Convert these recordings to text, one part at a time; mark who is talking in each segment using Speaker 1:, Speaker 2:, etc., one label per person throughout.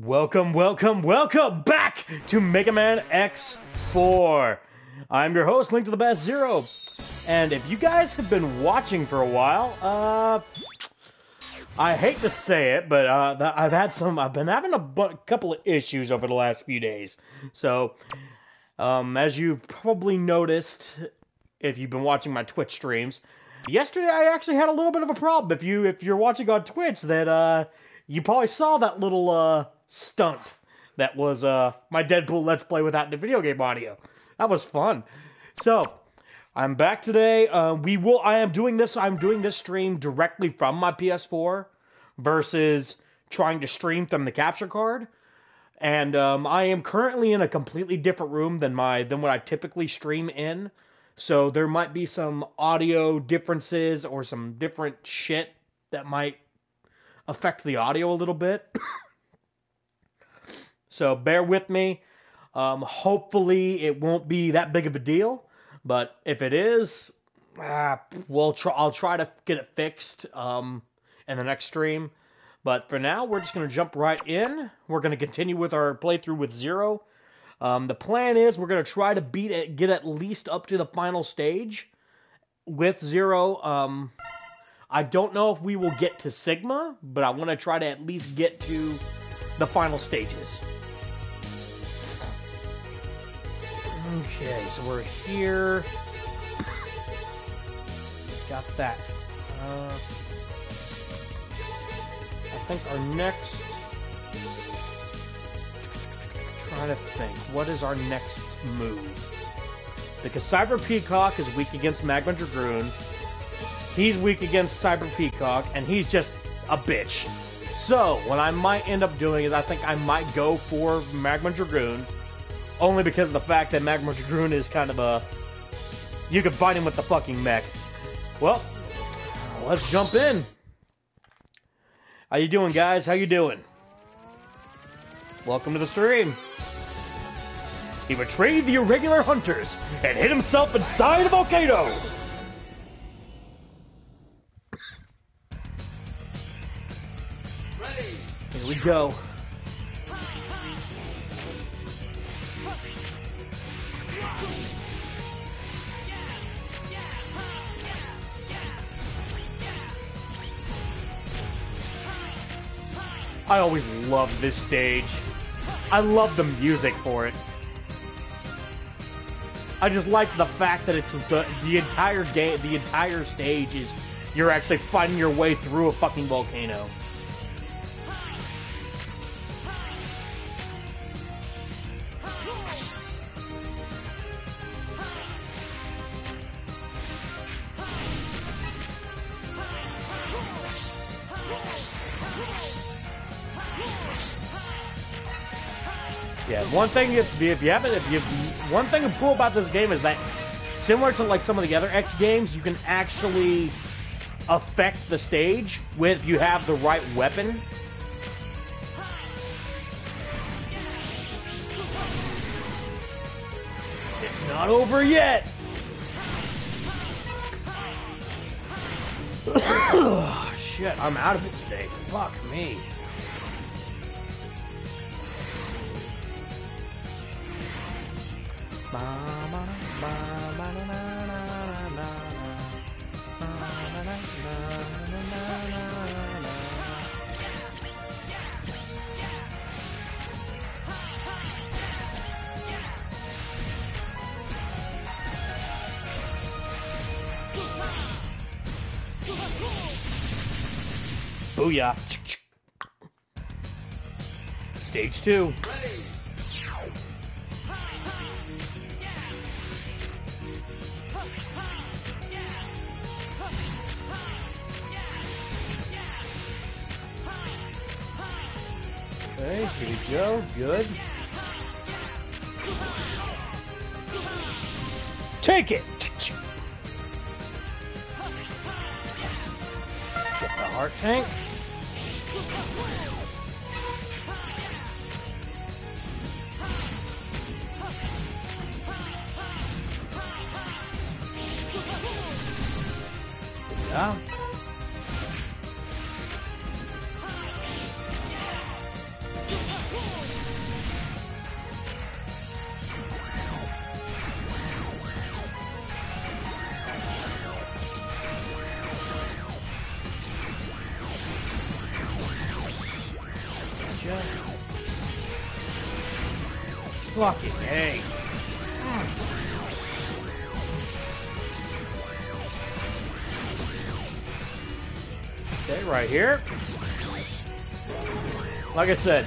Speaker 1: Welcome, welcome, welcome back to Mega Man X4. I'm your host, Link to the Past Zero. And if you guys have been watching for a while, uh, I hate to say it, but uh, I've had some, I've been having a couple of issues over the last few days. So, um, as you've probably noticed, if you've been watching my Twitch streams, yesterday I actually had a little bit of a problem. If you, if you're watching on Twitch, that, uh, you probably saw that little uh, stunt that was uh, my Deadpool Let's Play without the video game audio. That was fun. So I'm back today. Uh, we will. I am doing this. I'm doing this stream directly from my PS4 versus trying to stream from the capture card. And um, I am currently in a completely different room than my than what I typically stream in. So there might be some audio differences or some different shit that might affect the audio a little bit. so bear with me. Um, hopefully it won't be that big of a deal, but if it is, ah, we'll try. I'll try to get it fixed um, in the next stream. But for now, we're just gonna jump right in. We're gonna continue with our playthrough with Zero. Um, the plan is we're gonna try to beat it, get at least up to the final stage with Zero. Um, I don't know if we will get to Sigma, but I want to try to at least get to the final stages. Okay, so we're here. Got that. Uh, I think our next. Trying to think, what is our next move? Because Cyber Peacock is weak against Magma Dragoon. He's weak against Cyber Peacock, and he's just a bitch. So, what I might end up doing is I think I might go for Magma Dragoon, only because of the fact that Magma Dragoon is kind of a... You can fight him with the fucking mech. Well, let's jump in. How you doing, guys? How you doing? Welcome to the stream. He betrayed the irregular hunters and hid himself inside a volcano. Ready. Here we go. I always loved this stage. I love the music for it. I just like the fact that it's the, the entire game, the entire stage is you're actually fighting your way through a fucking volcano. One thing if, if you haven't, if you one thing cool about this game is that similar to like some of the other X games, you can actually affect the stage with you have the right weapon. It's not over yet. Shit, I'm out of it today. Fuck me. Booyah. Stage two. Okay, here we go. Good. Take it! Get the heart tank. Fucking hey. Hmm. Okay, right here. Like I said,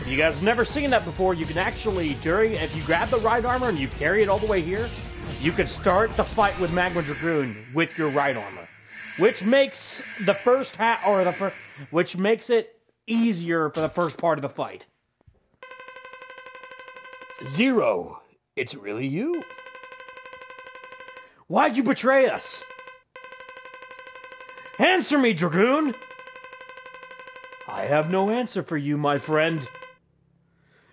Speaker 1: if you guys have never seen that before, you can actually, during, if you grab the right armor and you carry it all the way here, you can start the fight with Magma Dragoon with your right armor. Which makes the first hat, or the first, which makes it easier for the first part of the fight. Zero, it's really you. Why'd you betray us? Answer me, Dragoon! I have no answer for you, my friend.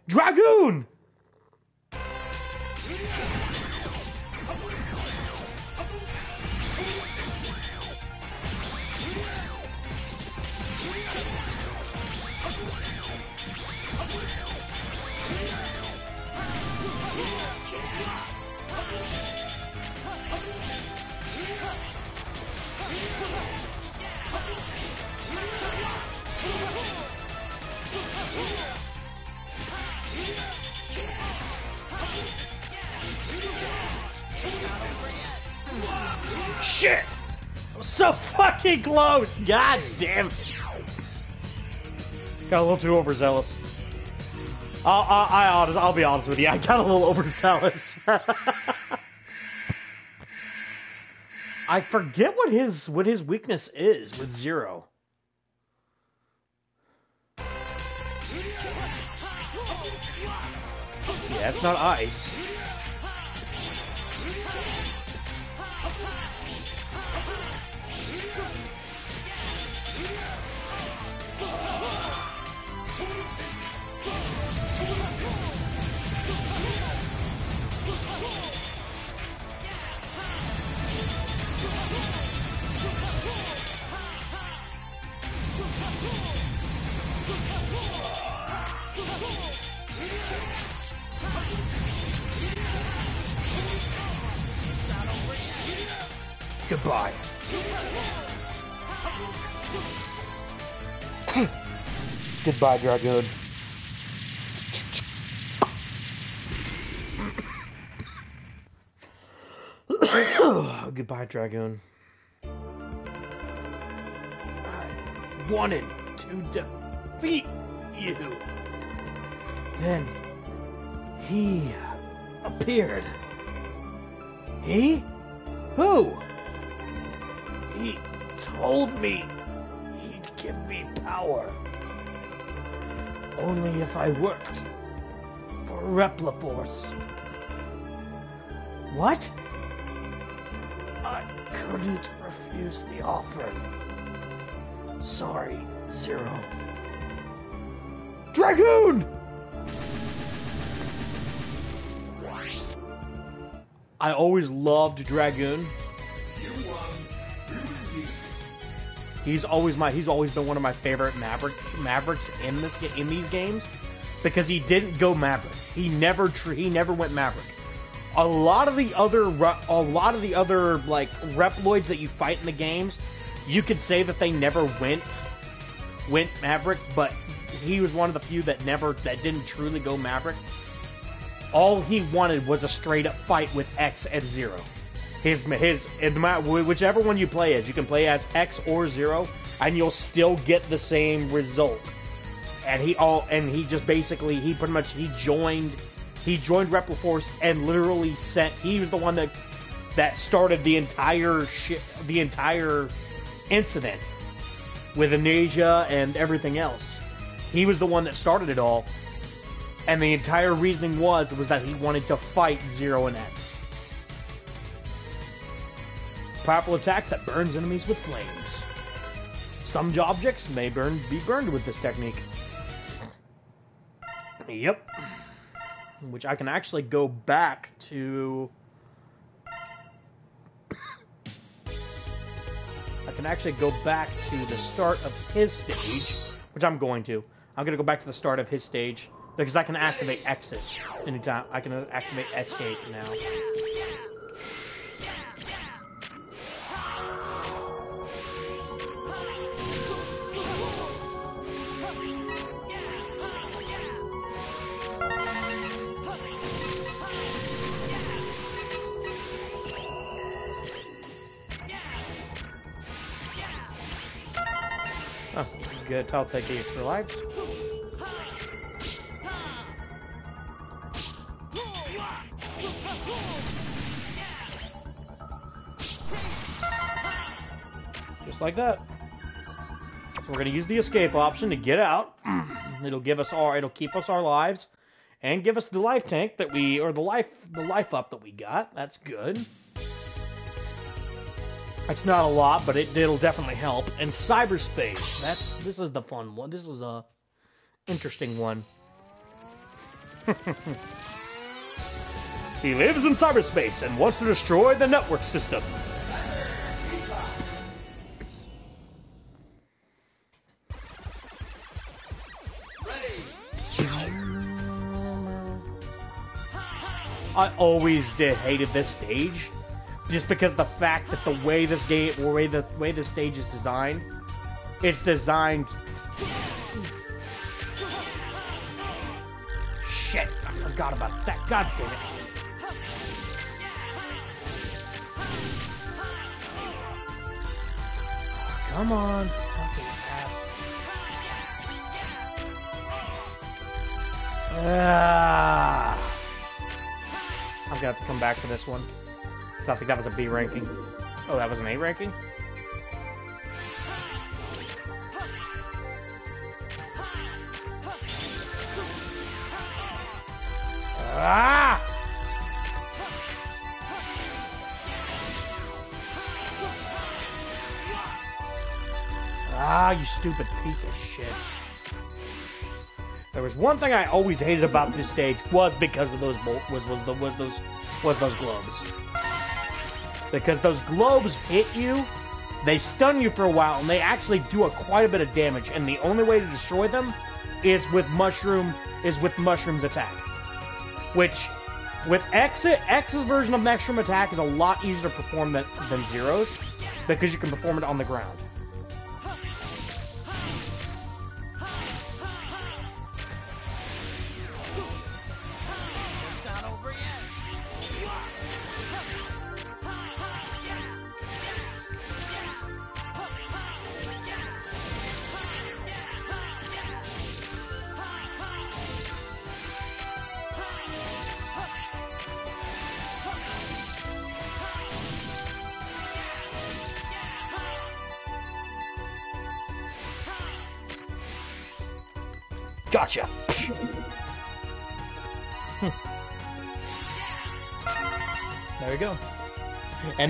Speaker 1: Dragoon! Fucking close! God damn! Got a little too overzealous. I'll, I'll, I'll, I'll be honest with you, I got a little overzealous. I forget what his what his weakness is with Zero. Yeah, it's not ice. Goodbye. Goodbye, Dragoon. Goodbye, Dragoon. I wanted to defeat you. Then he appeared. He? Who? He told me he'd give me power. Only if I worked for Repliforce. What? I couldn't refuse the offer. Sorry, Zero. Dragoon! I always loved Dragoon. He's always my he's always been one of my favorite Maverick Mavericks in this in these games because he didn't go Maverick. He never he never went Maverick. A lot of the other a lot of the other like Reploids that you fight in the games, you could say that they never went went Maverick, but he was one of the few that never that didn't truly go Maverick. All he wanted was a straight up fight with X and Zero. His his whichever one you play as, you can play as X or Zero, and you'll still get the same result. And he all and he just basically he pretty much he joined he joined Repliforce and literally sent he was the one that that started the entire shit the entire incident with Amnesia and everything else. He was the one that started it all. And the entire reasoning was was that he wanted to fight Zero and X. Powerful attack that burns enemies with flames. Some objects may burn be burned with this technique. Yep. Which I can actually go back to... I can actually go back to the start of his stage, which I'm going to. I'm going to go back to the start of his stage, because I can activate exit anytime. I can activate escape now. Good. I'll take the extra lives. Just like that. So we're gonna use the escape option to get out. it'll give us our, it'll keep us our lives, and give us the life tank that we, or the life, the life up that we got. That's good. It's not a lot, but it, it'll definitely help. And cyberspace. That's this is the fun one. This is a interesting one. he lives in cyberspace and wants to destroy the network system. I always did hated this stage, just because the fact that the way this game, or way the way this stage is designed, it's designed. Shit! I forgot about that. God damn it! Come on, fucking ass. Ah. I'm gonna have to come back for this one. So I think that was a B ranking. Oh, that was an A ranking? Ah! Ah, you stupid piece of shit. There was one thing I always hated about this stage was because of those was was the was those was those globes. Because those globes hit you, they stun you for a while, and they actually do a quite a bit of damage. And the only way to destroy them is with mushroom is with mushroom's attack, which with X X's version of mushroom attack is a lot easier to perform than, than Zero's because you can perform it on the ground.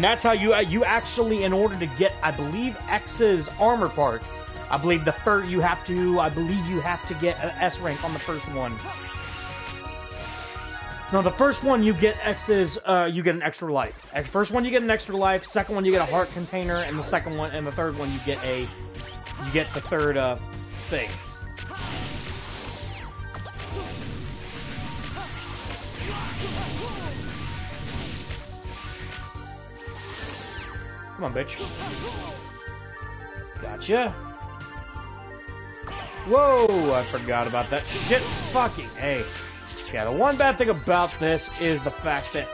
Speaker 1: And that's how you uh, you actually, in order to get, I believe, X's armor part, I believe the first you have to, I believe you have to get an S rank on the first one. No, the first one you get X's, uh, you get an extra life. First one you get an extra life. Second one you get a heart container, and the second one and the third one you get a, you get the third uh thing. Come on, bitch. Gotcha. Whoa, I forgot about that shit. Fucking hey. Yeah, the one bad thing about this is the fact that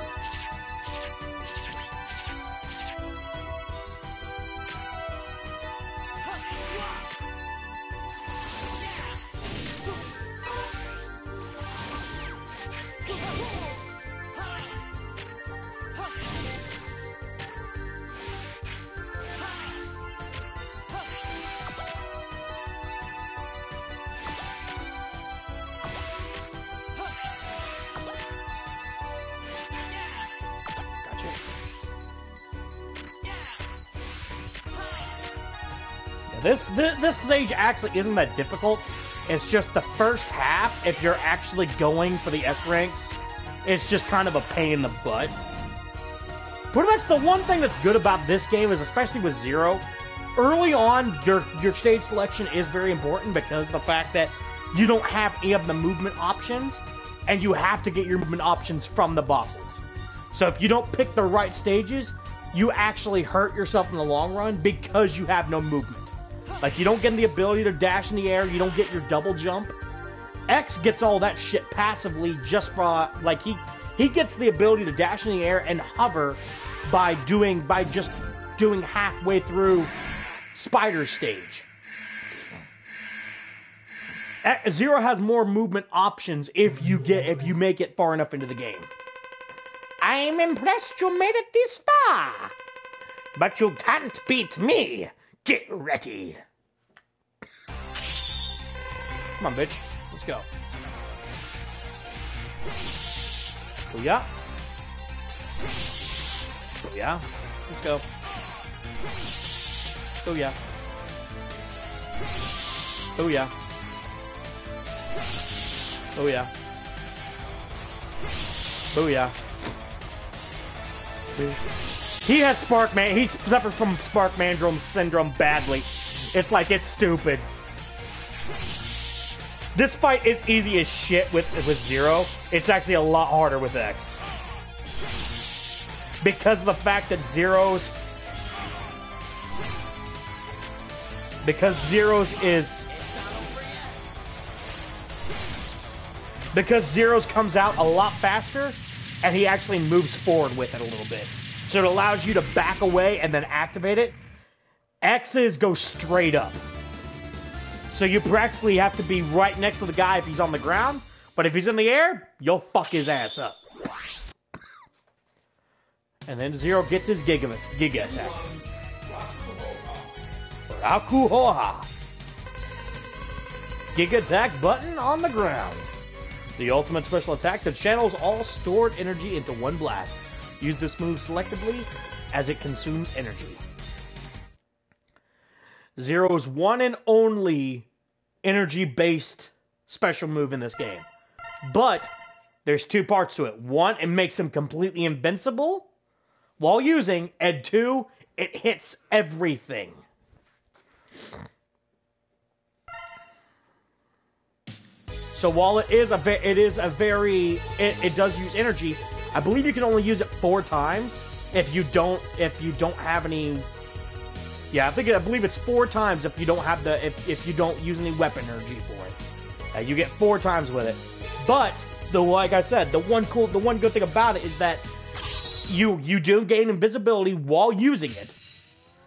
Speaker 1: This, this, stage actually isn't that difficult. It's just the first half, if you're actually going for the S ranks, it's just kind of a pain in the butt. Pretty much the one thing that's good about this game is, especially with Zero, early on, your, your stage selection is very important because of the fact that you don't have any of the movement options, and you have to get your movement options from the bosses. So if you don't pick the right stages, you actually hurt yourself in the long run because you have no movement. Like, you don't get the ability to dash in the air, you don't get your double jump. X gets all that shit passively just by, like, he, he gets the ability to dash in the air and hover by doing, by just doing halfway through Spider stage. Zero has more movement options if you get if you make it far enough into the game. I'm impressed you made it this far. But you can't beat me. Get ready. Come on, bitch. Let's go. Oh yeah. Oh yeah. Let's go. Oh yeah. Oh yeah. Oh yeah. Oh yeah. He has Spark Man. He suffered from Spark Mandrill syndrome badly. It's like it's stupid. This fight is easy as shit with with Zero. It's actually a lot harder with X. Because of the fact that Zero's because Zero's is because Zero's comes out a lot faster and he actually moves forward with it a little bit. So it allows you to back away and then activate it. X's go straight up. So you practically have to be right next to the guy if he's on the ground, but if he's in the air, you'll fuck his ass up. And then Zero gets his Giga, Giga attack. Rekkoha. Giga attack button on the ground. The ultimate special attack that channels all stored energy into one blast. Use this move selectively as it consumes energy. Zero's one and only energy based special move in this game. But there's two parts to it. One, it makes him completely invincible while using, and two, it hits everything. So while it is a ve- it is a very it, it does use energy, I believe you can only use it four times if you don't if you don't have any. Yeah, I think I believe it's four times if you don't have the if, if you don't use any weapon energy for it. Uh, you get four times with it. But the like I said, the one cool the one good thing about it is that you you do gain invisibility while using it,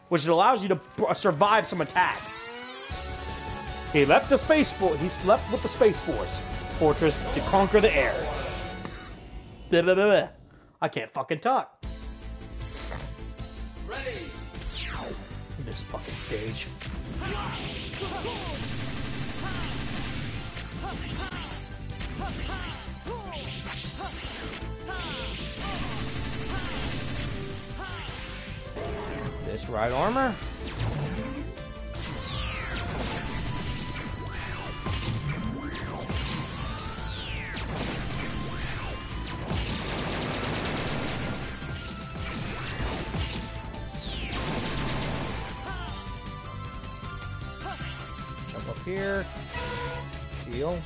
Speaker 1: which allows you to survive some attacks. He left the space force. He's left with the space force fortress to conquer the air. Blah, blah, blah. I can't fucking talk.
Speaker 2: Ready.
Speaker 1: This fucking stage. This right armor. Up here. Heal.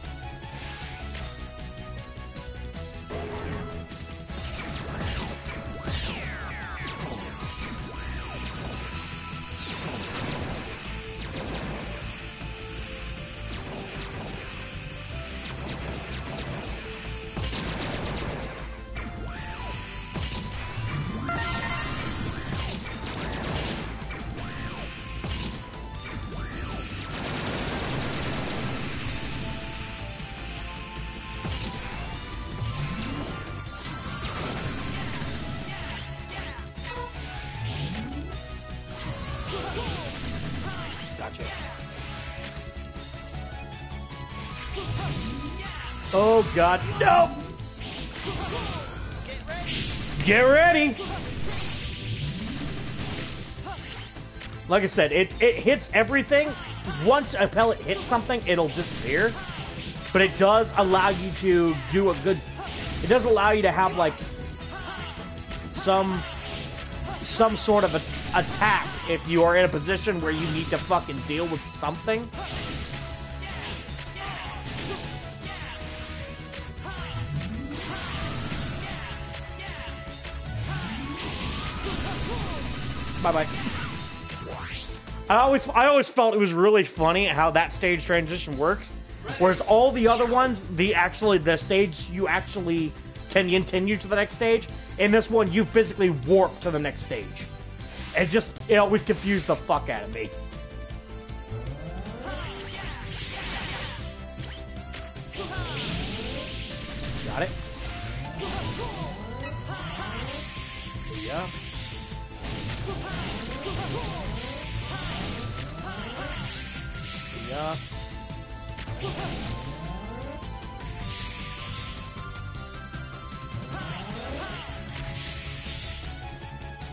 Speaker 1: God, no! Get ready! Like I said, it, it hits everything. Once a pellet hits something, it'll disappear. But it does allow you to do a good... It does allow you to have, like, some some sort of a, attack if you are in a position where you need to fucking deal with something. I always I always felt it was really funny how that stage transition works. Whereas all the other ones, the actually the stage you actually can continue to the next stage. In this one, you physically warp to the next stage. It just it always confused the fuck out of me. Got it. Yeah. Yeah.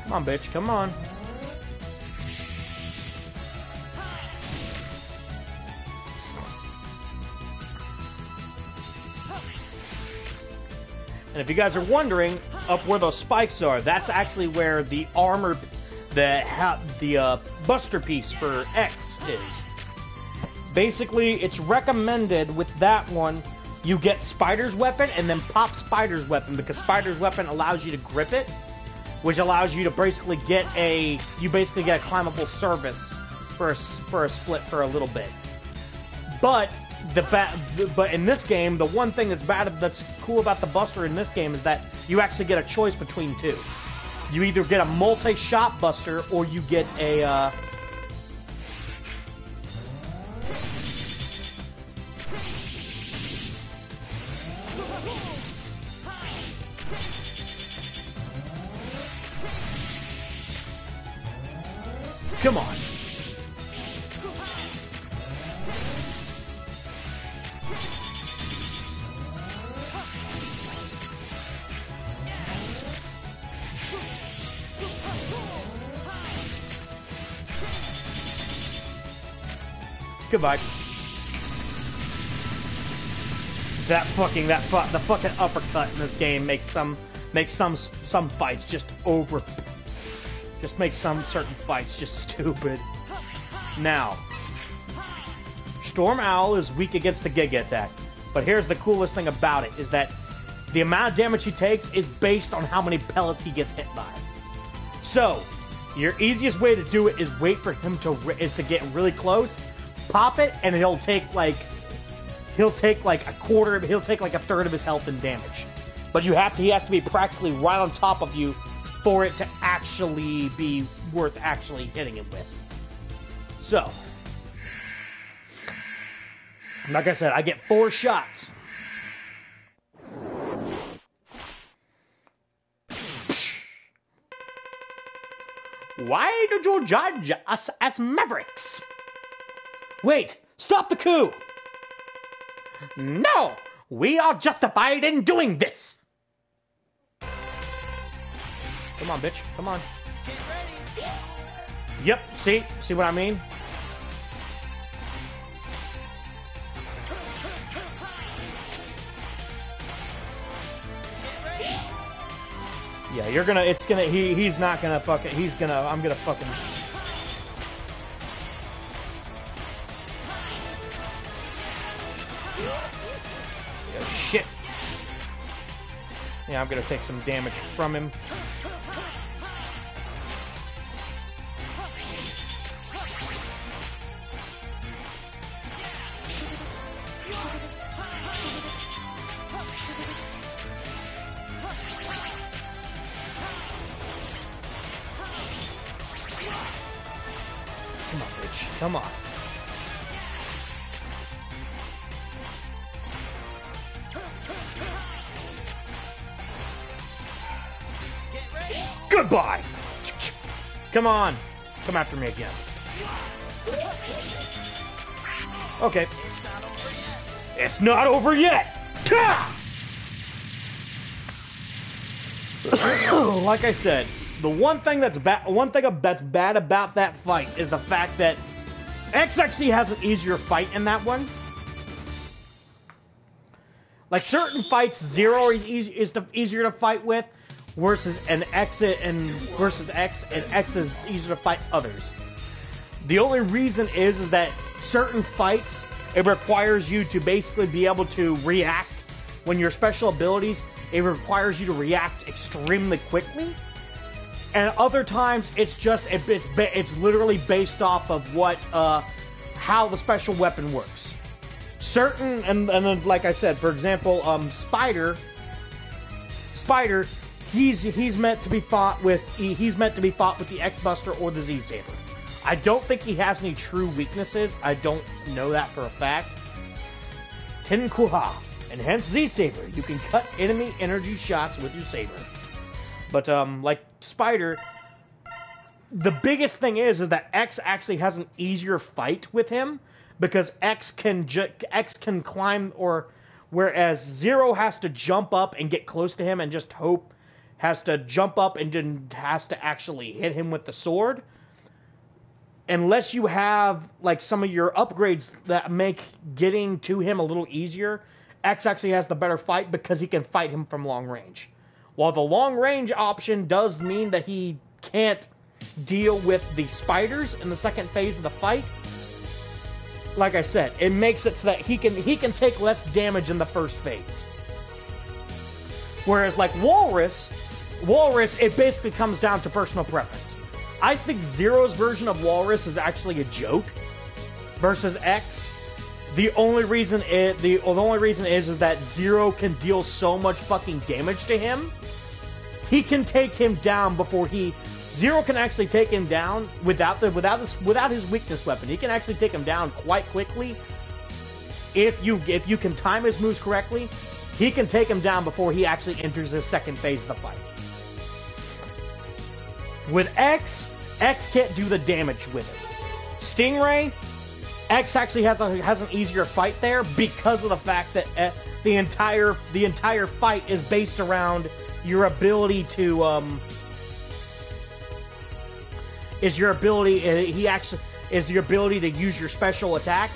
Speaker 1: Come on, bitch. Come on. And if you guys are wondering, up where those spikes are, that's actually where the armor, the the uh, buster piece for X is. Basically, it's recommended with that one, you get Spider's weapon and then pop Spider's weapon because Spider's weapon allows you to grip it, which allows you to basically get a you basically get a climbable surface for a, for a split for a little bit. But the ba- but in this game, the one thing that's bad that's cool about the Buster in this game is that you actually get a choice between two. You either get a multi-shot Buster or you get a. Uh, Come on. Goodbye. That fucking that the fucking uppercut in this game makes some makes some some fights just over just makes some certain fights just stupid. Now, Storm Owl is weak against the Giga attack, but here's the coolest thing about it is that the amount of damage he takes is based on how many pellets he gets hit by. So, your easiest way to do it is wait for him to is to get really close pop it, and he'll take like he'll take like a quarter, he'll take like a third of his health and damage. But you have to, he has to be practically right on top of you for it to actually be worth actually hitting him with. So, like I said, I get four shots. Why did you judge us as mavericks? Wait! Stop the coup! No! We are justified in doing this! Come on, bitch. Come on. Yep, see? See what I mean? Yeah, you're gonna, it's gonna, he, he's not gonna fucking, he's gonna, I'm gonna fucking shit. Yeah, I'm gonna take some damage from him. Come on! Come after me again. Okay. It's not over yet! like I said, the one thing that's bad, one thing that's bad about that fight is the fact that XXC has an easier fight in that one. Like certain fights, Zero is, easy, is the, easier to fight with, versus an X and versus X, and X is easier to fight others. The only reason is, is that certain fights it requires you to basically be able to react when your special abilities it requires you to react extremely quickly. And other times it's just it, it's it's literally based off of what uh, how the special weapon works. Certain and and then, like I said, for example, um, Spider Spider he's he's meant to be fought with he's meant to be fought with the X Buster or the Z Saber. I don't think he has any true weaknesses. I don't know that for a fact. Tenkuha and hence Z Saber. You can cut enemy energy shots with your saber. But um, like Spider, the biggest thing is is that X actually has an easier fight with him because X can ju- X can climb or whereas Zero has to jump up and get close to him and just hope has to jump up and then has to actually hit him with the sword. Unless you have like some of your upgrades that make getting to him a little easier, X actually has the better fight because he can fight him from long range. While the long range option does mean that he can't deal with the spiders in the second phase of the fight, like I said, it makes it so that he can he can take less damage in the first phase. Whereas like Walrus, Walrus, it basically comes down to personal preference. I think Zero's version of Walrus is actually a joke versus X. The only reason it the, the only reason is is that Zero can deal so much fucking damage to him. He can take him down before he Zero can actually take him down without the without this without his weakness weapon. He can actually take him down quite quickly if you if you can time his moves correctly. He can take him down before he actually enters his second phase of the fight. With X, X can't do the damage with it. Stingray, X actually has a, has an easier fight there because of the fact that uh, the entire the entire fight is based around your ability to um, is your ability. Uh, he actually is your ability to use your special attack.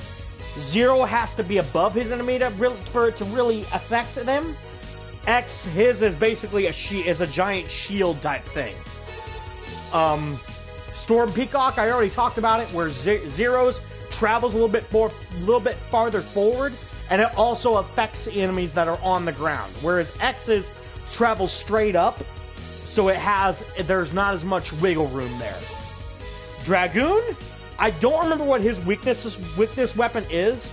Speaker 1: Zero has to be above his enemy to really, for it to really affect them. X, his is basically a she is a giant shield type thing. Um, Storm Peacock, I already talked about it, where Zero's travels a little bit more, a little bit farther forward, and it also affects enemies that are on the ground. Whereas X's travels straight up, so it has there's not as much wiggle room there. Dragoon, I don't remember what his weakness with this weapon is,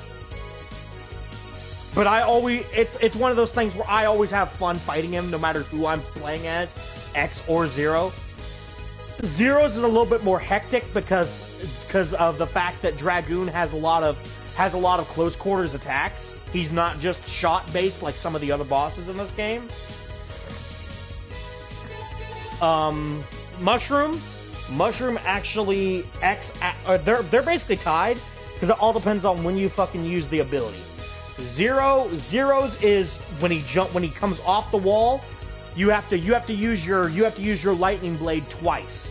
Speaker 1: but I always it's it's one of those things where I always have fun fighting him, no matter who I'm playing as, X or Zero. Zero's is a little bit more hectic because because of the fact that Dragoon has a lot of has a lot of close quarters attacks. He's not just shot based like some of the other bosses in this game. Um, Mushroom, Mushroom actually X. Uh, they're they're basically tied because it all depends on when you fucking use the ability. Zero zeros is when he jump when he comes off the wall. You have to you have to use your you have to use your lightning blade twice.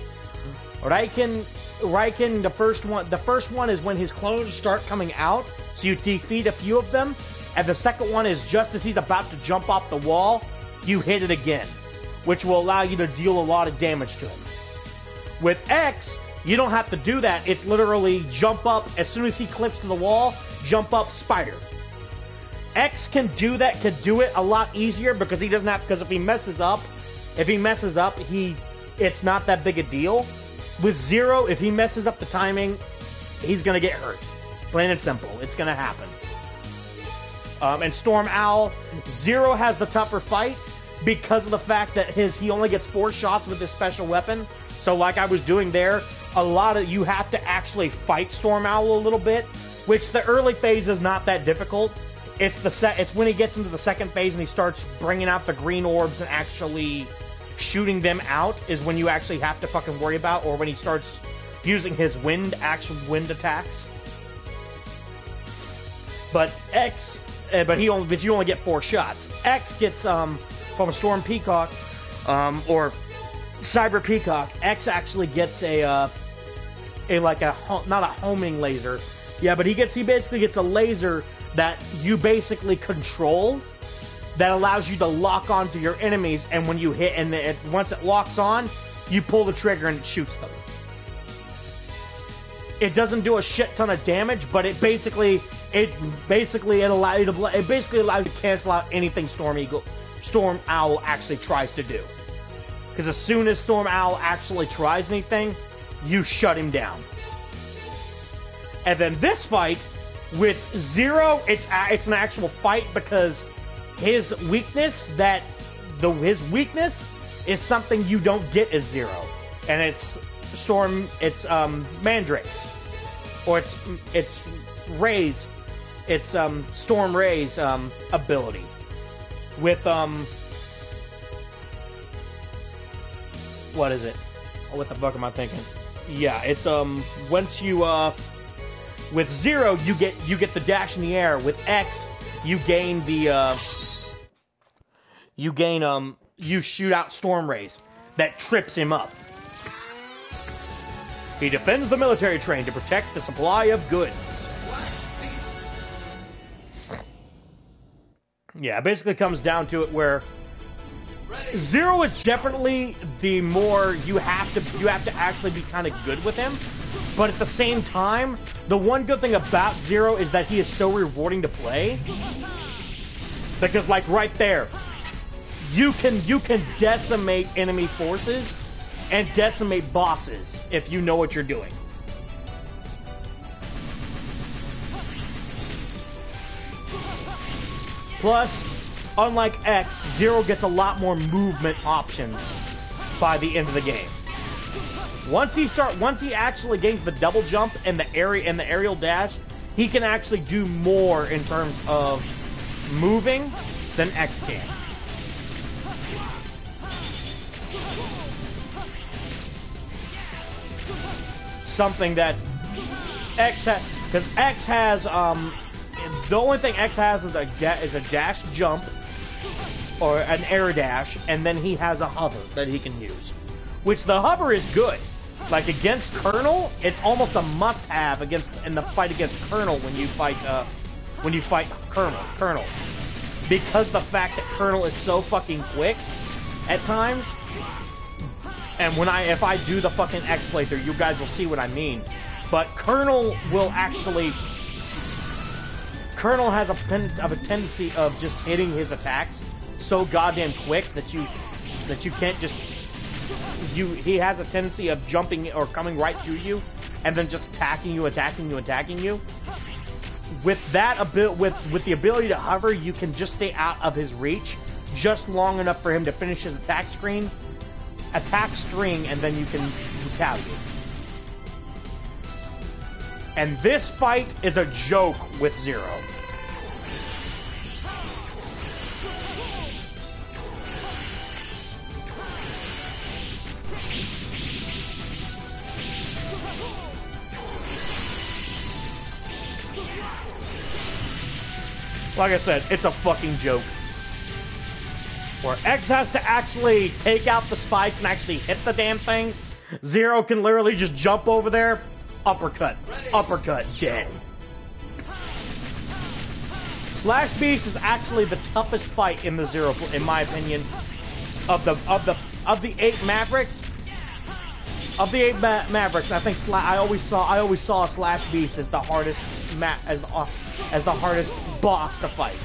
Speaker 1: Raiken Raiken the first one the first one is when his clones start coming out, so you defeat a few of them, and the second one is just as he's about to jump off the wall, you hit it again, which will allow you to deal a lot of damage to him. With X, you don't have to do that. It's literally jump up as soon as he clips to the wall, jump up, spider. X can do that, can do it a lot easier because he doesn't have because if he messes up, if he messes up, he it's not that big a deal. With Zero, if he messes up the timing, he's gonna get hurt. Plain and simple. It's gonna happen. Um, and Storm Owl, Zero has the tougher fight because of the fact that his he only gets four shots with his special weapon, so like I was doing there, a lot of you have to actually fight Storm Owl a little bit, which the early phase is not that difficult. It's the set. It's when he gets into the second phase and he starts bringing out the green orbs and actually shooting them out is when you actually have to fucking worry about, or when he starts using his wind action wind attacks. But X, uh, but he only, but you only get four shots. X gets um from a Storm Peacock, um, or Cyber Peacock, X actually gets a uh, a like a not a homing laser. Yeah, but he gets he basically gets a laser that you basically control that allows you to lock onto your enemies and when you hit and it, once it locks on, you pull the trigger and it shoots them. It doesn't do a shit ton of damage, but it basically it basically it allows you to it basically allows you to cancel out anything Storm Eagle Storm Owl actually tries to do. Because as soon as Storm Owl actually tries anything, you shut him down. And then this fight with Zero, it's it's an actual fight because his weakness that the his weakness is something you don't get as Zero, and it's Storm, it's um Mandrakes, or it's it's Rays, it's um, Storm Ray's um, ability with um, what is it? What the fuck am I thinking? Yeah, it's um, once you uh, with zero you get you get the dash in the air. With X, you gain the uh, you gain um, you shoot out Storm Rays that trips him up. He defends the military train to protect the supply of goods. Yeah, it basically comes down to it where Zero is definitely the more you have to you have to actually be kind of good with him. But at the same time, the one good thing about Zero is that he is so rewarding to play. Because like right there, you can you can decimate enemy forces and decimate bosses if you know what you're doing. Plus, unlike X, Zero gets a lot more movement options by the end of the game. Once he start, once he actually gains the double jump and the area and the aerial dash, he can actually do more in terms of moving than X can. Something that X has, because X has um, the only thing X has is a is a dash jump or an air dash, and then he has a hover that he can use. Which the hover is good. Like against Colonel, it's almost a must-have against in the fight against Colonel when you fight uh, when you fight Colonel Colonel. Because the fact that Colonel is so fucking quick at times. And when I if I do the fucking X playthrough, you guys will see what I mean. But Colonel will actually Colonel has a, of a tendency of just hitting his attacks so goddamn quick that you that you can't just you he has a tendency of jumping or coming right to you and then just attacking you, attacking you, attacking you. With that ability, with with the ability to hover, you can just stay out of his reach just long enough for him to finish his attack screen, attack string, and then you can retaliate. And this fight is a joke with Zero. Like I said, it's a fucking joke. Where X has to actually take out the spikes and actually hit the damn things, Zero can literally just jump over there, uppercut, uppercut, dead. Slash Beast is actually the toughest fight in the Zero, in my opinion, of the of the of the eight Mavericks. Of the eight Ma Mavericks, I think Sla I always saw I always saw Slash Beast as the hardest ma as uh, as the hardest boss to fight.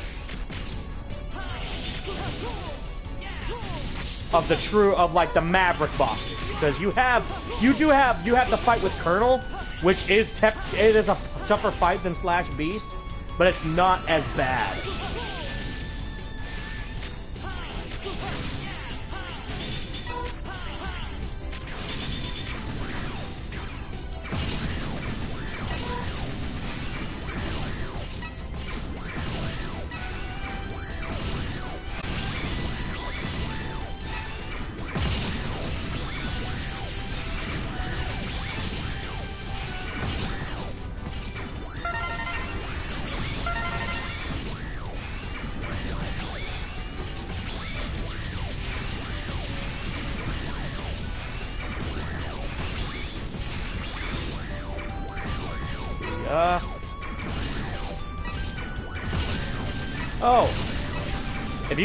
Speaker 1: Of the true, of like the Maverick bosses. Because you have, you do have, you have the fight with Colonel, which is, it is a tougher fight than Slash Beast, but it's not as bad.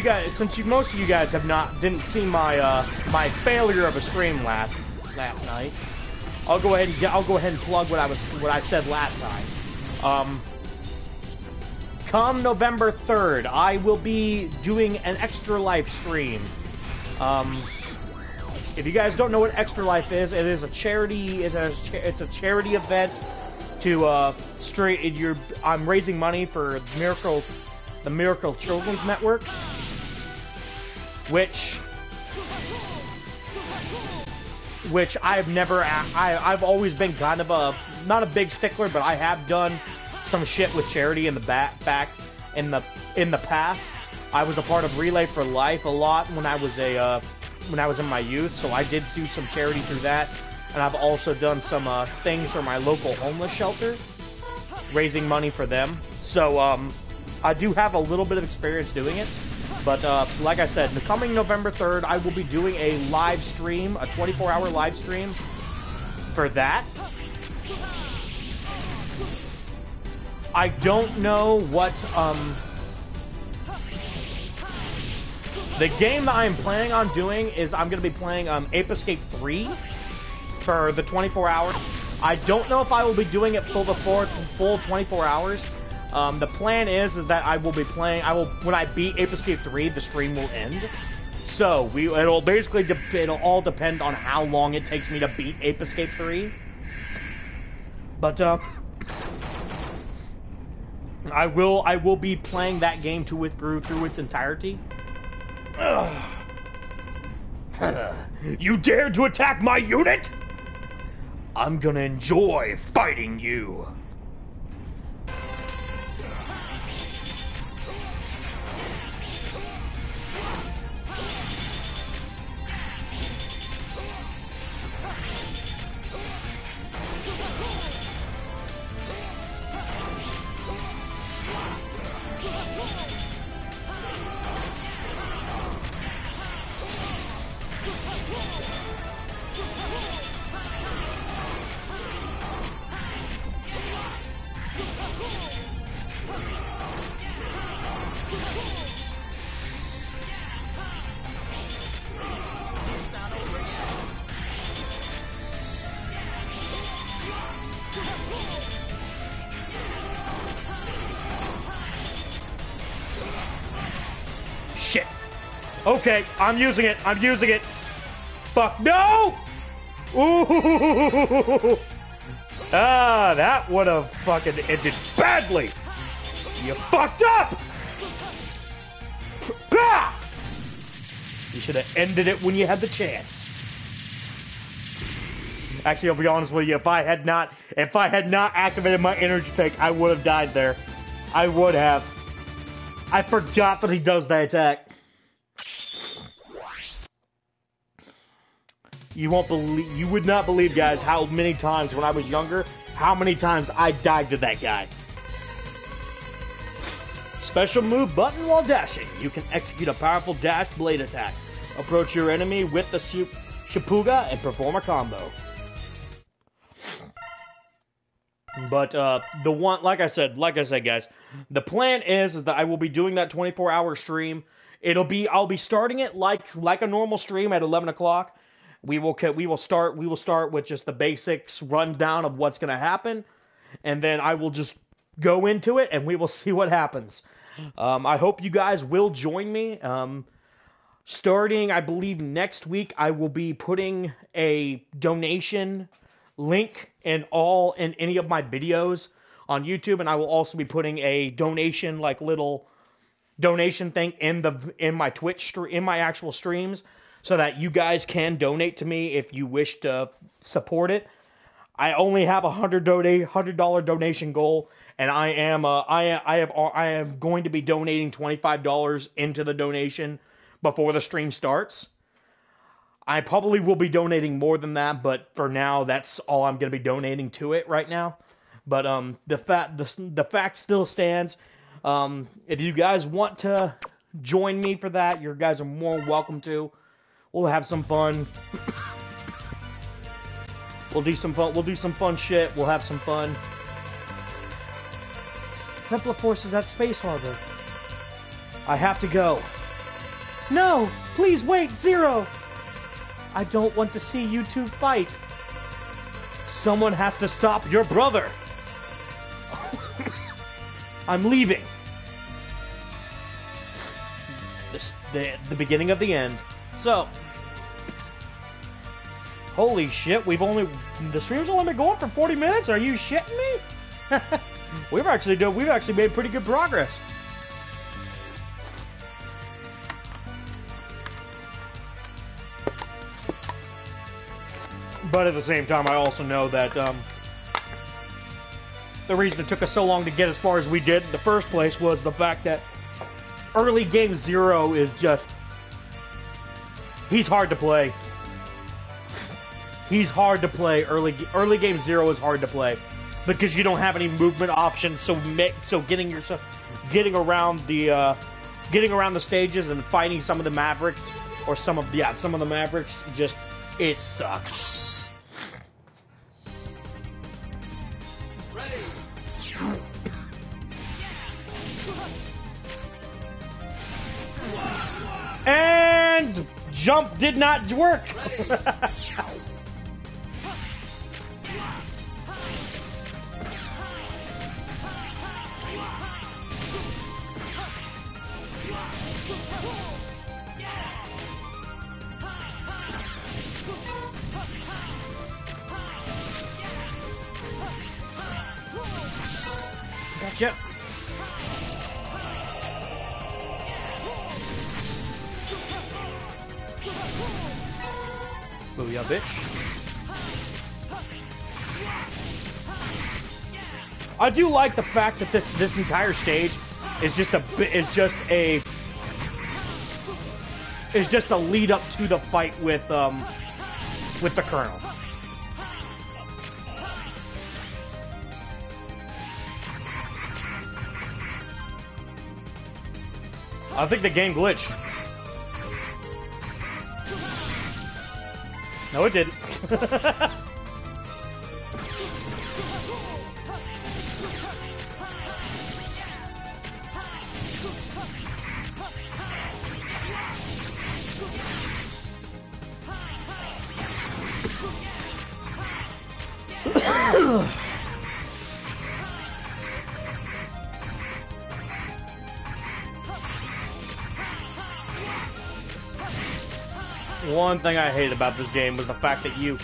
Speaker 1: Guys, since you, most of you guys have not didn't see my uh, my failure of a stream last last night, I'll go ahead and I'll go ahead and plug what I was what I said last time. Um, come November third, I will be doing an extra life stream. Um, if you guys don't know what Extra Life is, it is a charity. It is it's a charity event to uh, straight. You're I'm raising money for Miracle, the Miracle Children's Network which which I've never I I've always been kind of a not a big stickler, but I have done some shit with charity in the back back in the in the past. I was a part of Relay for Life a lot when I was a uh, when I was in my youth, so I did do some charity through that, and I've also done some uh, things for my local homeless shelter, raising money for them. So um, I do have a little bit of experience doing it. But uh, like I said, the coming November 3rd, I will be doing a live stream, a 24-hour live stream for that. I don't know what um, the game that I'm planning on doing is I'm going to be playing um, Ape Escape 3 for the 24 hours. I don't know if I will be doing it full the full 24 hours. Um, the plan is is that I will be playing. I will when I beat Ape Escape 3, the stream will end. So we it'll basically it'll all depend on how long it takes me to beat Ape Escape 3. But uh, I will I will be playing that game to it through through its entirety. you dared to attack my unit? I'm gonna enjoy fighting you. Okay, I'm using it. I'm using it. Fuck, no! Ooh! Ah, that would have fucking ended badly. You fucked up! Bah! You should have ended it when you had the chance. Actually, I'll be honest with you. If I had not, if I had not activated my energy tank, I would have died there. I would have. I forgot that he does that attack. You won't believe, you would not believe, guys, how many times when I was younger, how many times I died to that guy. Special move button while dashing. You can execute a powerful dash blade attack. Approach your enemy with the Shippuuga and perform a combo. But uh, the one, like I said, like I said, guys, the plan is, is that I will be doing that 24 hour stream. It'll be, I'll be starting it like like a normal stream at 11 o'clock we will we will start we will start with just the basics rundown of what's going to happen, and then I will just go into it and we will see what happens. Um, I hope you guys will join me. Um, starting, I believe next week, I will be putting a donation link in all in any of my videos on YouTube, and I will also be putting a donation like little donation thing in the in my Twitch in my actual streams so that you guys can donate to me if you wish to support it. I only have a hundred donate hundred dollar donation goal, and I am uh, I I have I am going to be donating twenty five dollars into the donation before the stream starts. I probably will be donating more than that, but for now, that's all I'm going to be donating to it right now. But um, the fact the the fact still stands. Um, if you guys want to join me for that, you guys are more welcome to. We'll have some fun. we'll do some fun. We'll do some fun shit. We'll have some fun. Templar forces at Space Harbor. I have to go. No! Please wait, Zero! I don't want to see you two fight. Someone has to stop your brother. I'm leaving. This, the, the beginning of the end. So, Holy shit, we've only the stream's only been going for 40 minutes? Are you shitting me? we've actually done we've actually made pretty good progress. But at the same time, I also know that um, the reason it took us so long to get as far as we did in the first place was the fact that early game zero is just he's hard to play. He's hard to play. Early early game zero is hard to play because you don't have any movement options. So so getting yourself getting around the uh, getting around the stages and fighting some of the Mavericks or some of yeah some of the Mavericks just it sucks. And jump did not work. Gotcha. Booyah, bitch. I do like the fact that this this entire stage is just a is just a is just a lead up to the fight with um with the Colonel. I think the game glitched. No, it didn't. thing I hated about this game was the fact that you,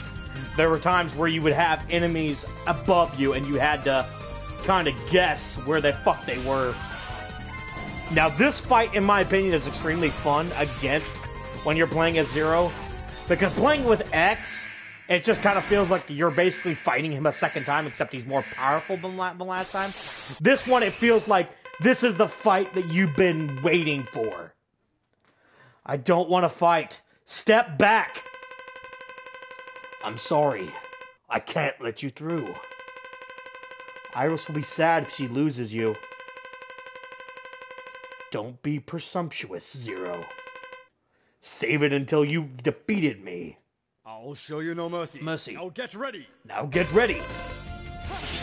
Speaker 1: there were times where you would have enemies above you and you had to kind of guess where the fuck they were. Now this fight, in my opinion, is extremely fun against when you're playing as Zero, because playing with X, it just kind of feels like you're basically fighting him a second time, except he's more powerful than the last time. This one, it feels like this is the fight that you've been waiting for. I don't want to fight. Step back. I'm sorry. I can't let you through. Iris will be sad if she loses you. Don't be presumptuous, Zero. Save it until you've defeated me.
Speaker 2: I'll show you no mercy.
Speaker 1: Mercy.
Speaker 2: Now get ready.
Speaker 1: Now get ready.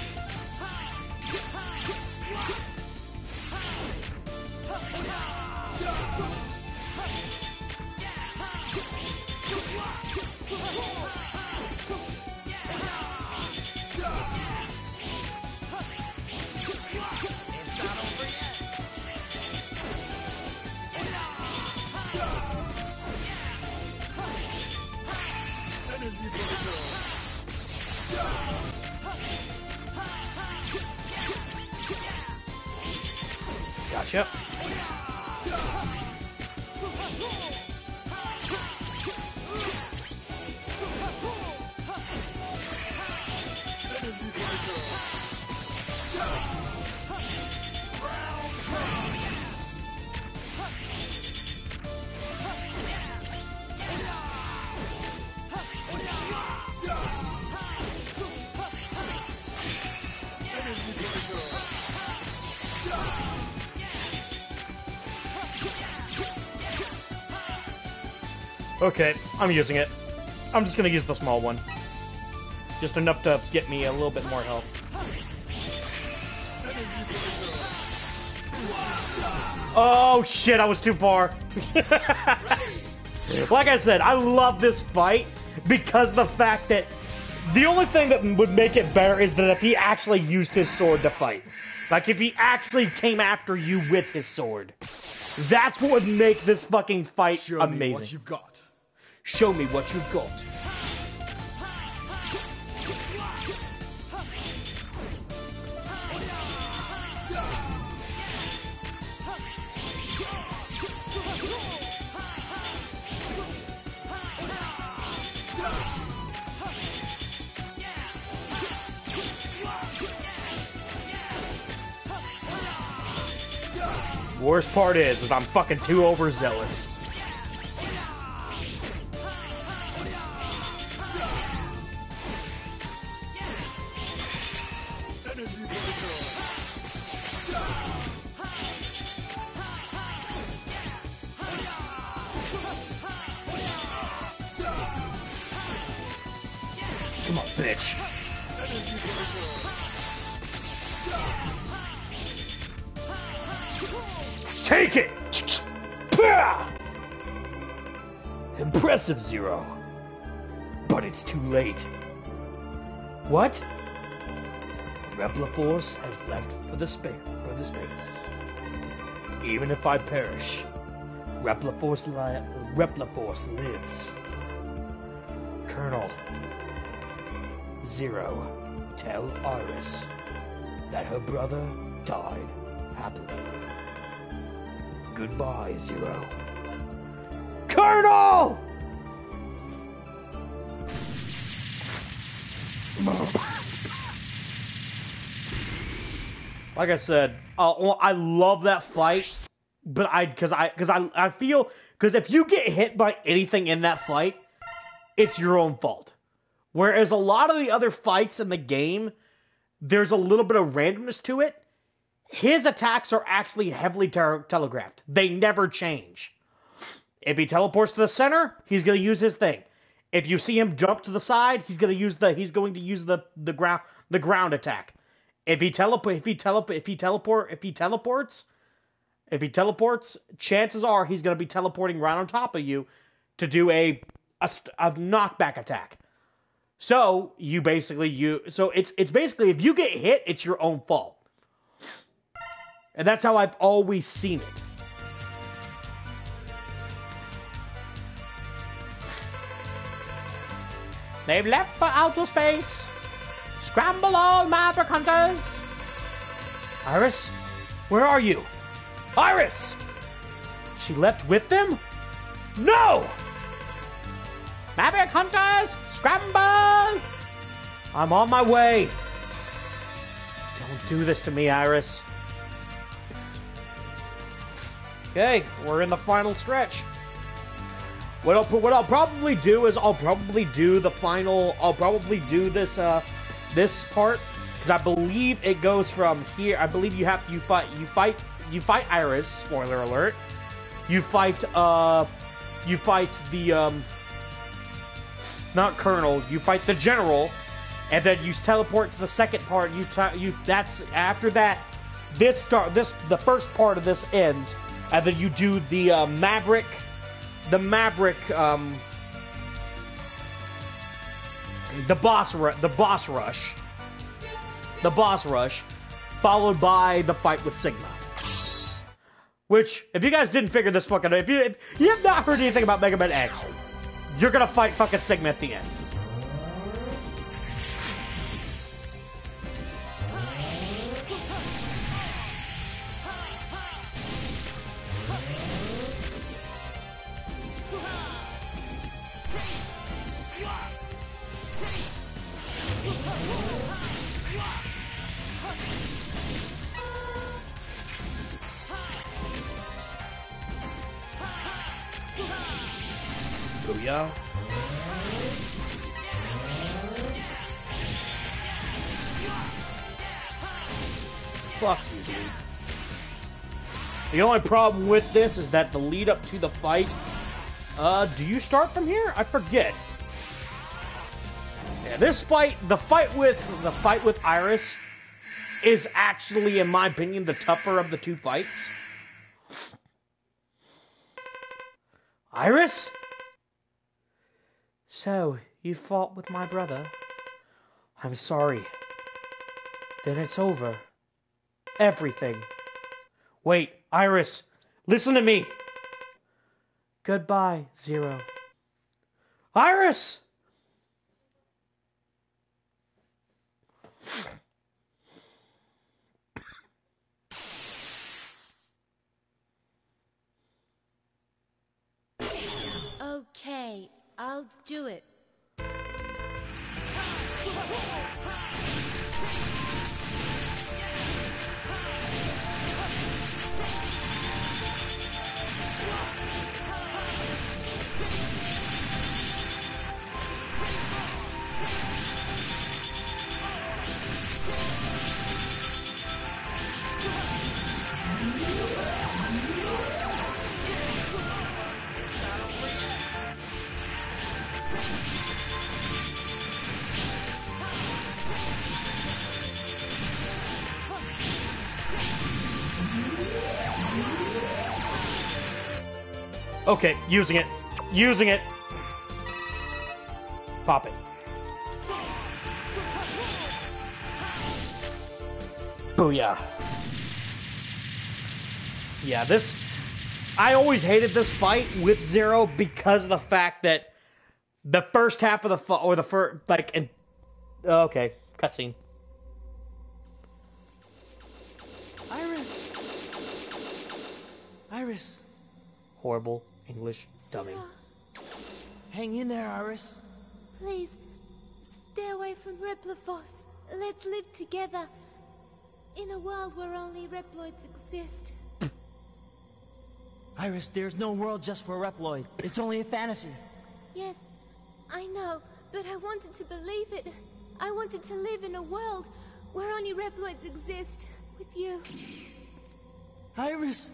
Speaker 1: Gotcha. Okay, I'm using it. I'm just gonna use the small one. Just enough to get me a little bit more health. Oh shit, I was too far. like I said, I love this fight because the fact that the only thing that would make it better is that if he actually used his sword to fight. Like if he actually came after you with his sword. That's what would make this fucking fight
Speaker 2: Show
Speaker 1: amazing.
Speaker 2: what you've got.
Speaker 1: Show me what you've got. Worst part is, is I'm fucking too overzealous. Space for the space. Even if I perish, Repliforce li- Repliforce lives. Colonel Zero, tell Iris that her brother died happily. Goodbye, Zero. Colonel! Like I said, uh, I love that fight, but I because I because I I feel because if you get hit by anything in that fight, it's your own fault. Whereas a lot of the other fights in the game, there's a little bit of randomness to it. His attacks are actually heavily te- telegraphed. They never change. If he teleports to the center, he's going to use his thing. If you see him jump to the side, he's going to use the he's going to use the the ground the ground attack. If he teleport if he teleport if he teleport if he teleports if he teleports, chances are he's going to be teleporting right on top of you to do a a, a knockback attack. So you basically you so it's it's basically if you get hit, it's your own fault. And that's how I've always seen it. They've left for outer space. Scramble all maverick hunters. Iris, where are you? Iris! She left with them? No! Maverick hunters, scramble! I'm on my way. Don't do this to me, Iris. Okay, we're in the final stretch. What I'll what I'll probably do is I'll probably do the final. I'll probably do this uh this part because I believe it goes from here. I believe you have you fight you fight you fight Iris. Spoiler alert. You fight uh you fight the um not Colonel. You fight the General, and then you teleport to the second part. You you that's after that. This start this the first part of this ends, and then you do the uh, Maverick, the Maverick um the boss the boss rush, the boss rush, followed by the fight with Sigma. Which, if you guys didn't figure this fucking, if you if you have not heard anything about Mega Man X, you're gonna fight fucking Sigma at the end. Booyah. Fuck you, dude. The only problem with this is that the lead up to the fight. Uh, do you start from here? I forget. Yeah, this fight, the fight with the fight with Iris, is actually, in my opinion, the tougher of the two fights. Iris? So, you fought with my brother? I'm sorry. Then it's over. Everything. Wait, Iris, listen to me. Goodbye, Zero. Iris!
Speaker 3: Okay, I'll do it.
Speaker 1: Okay, using it. Using it. Pop it. Booyah. Yeah, this. I always hated this fight with Zero because of the fact that the first half of the fight, or the first, like, and. Okay, cutscene.
Speaker 4: Iris! Iris!
Speaker 1: Horrible English dummy.
Speaker 4: Hang in there, Iris.
Speaker 3: please, stay away from Repliforce. Let's live together. In a world where only Reploids exist.
Speaker 4: Iris, there's no world just for Reploid. It's only a fantasy.
Speaker 3: Yes, I know, but I wanted to believe it. I wanted to live in a world where only Reploids exist. With you.
Speaker 4: Iris!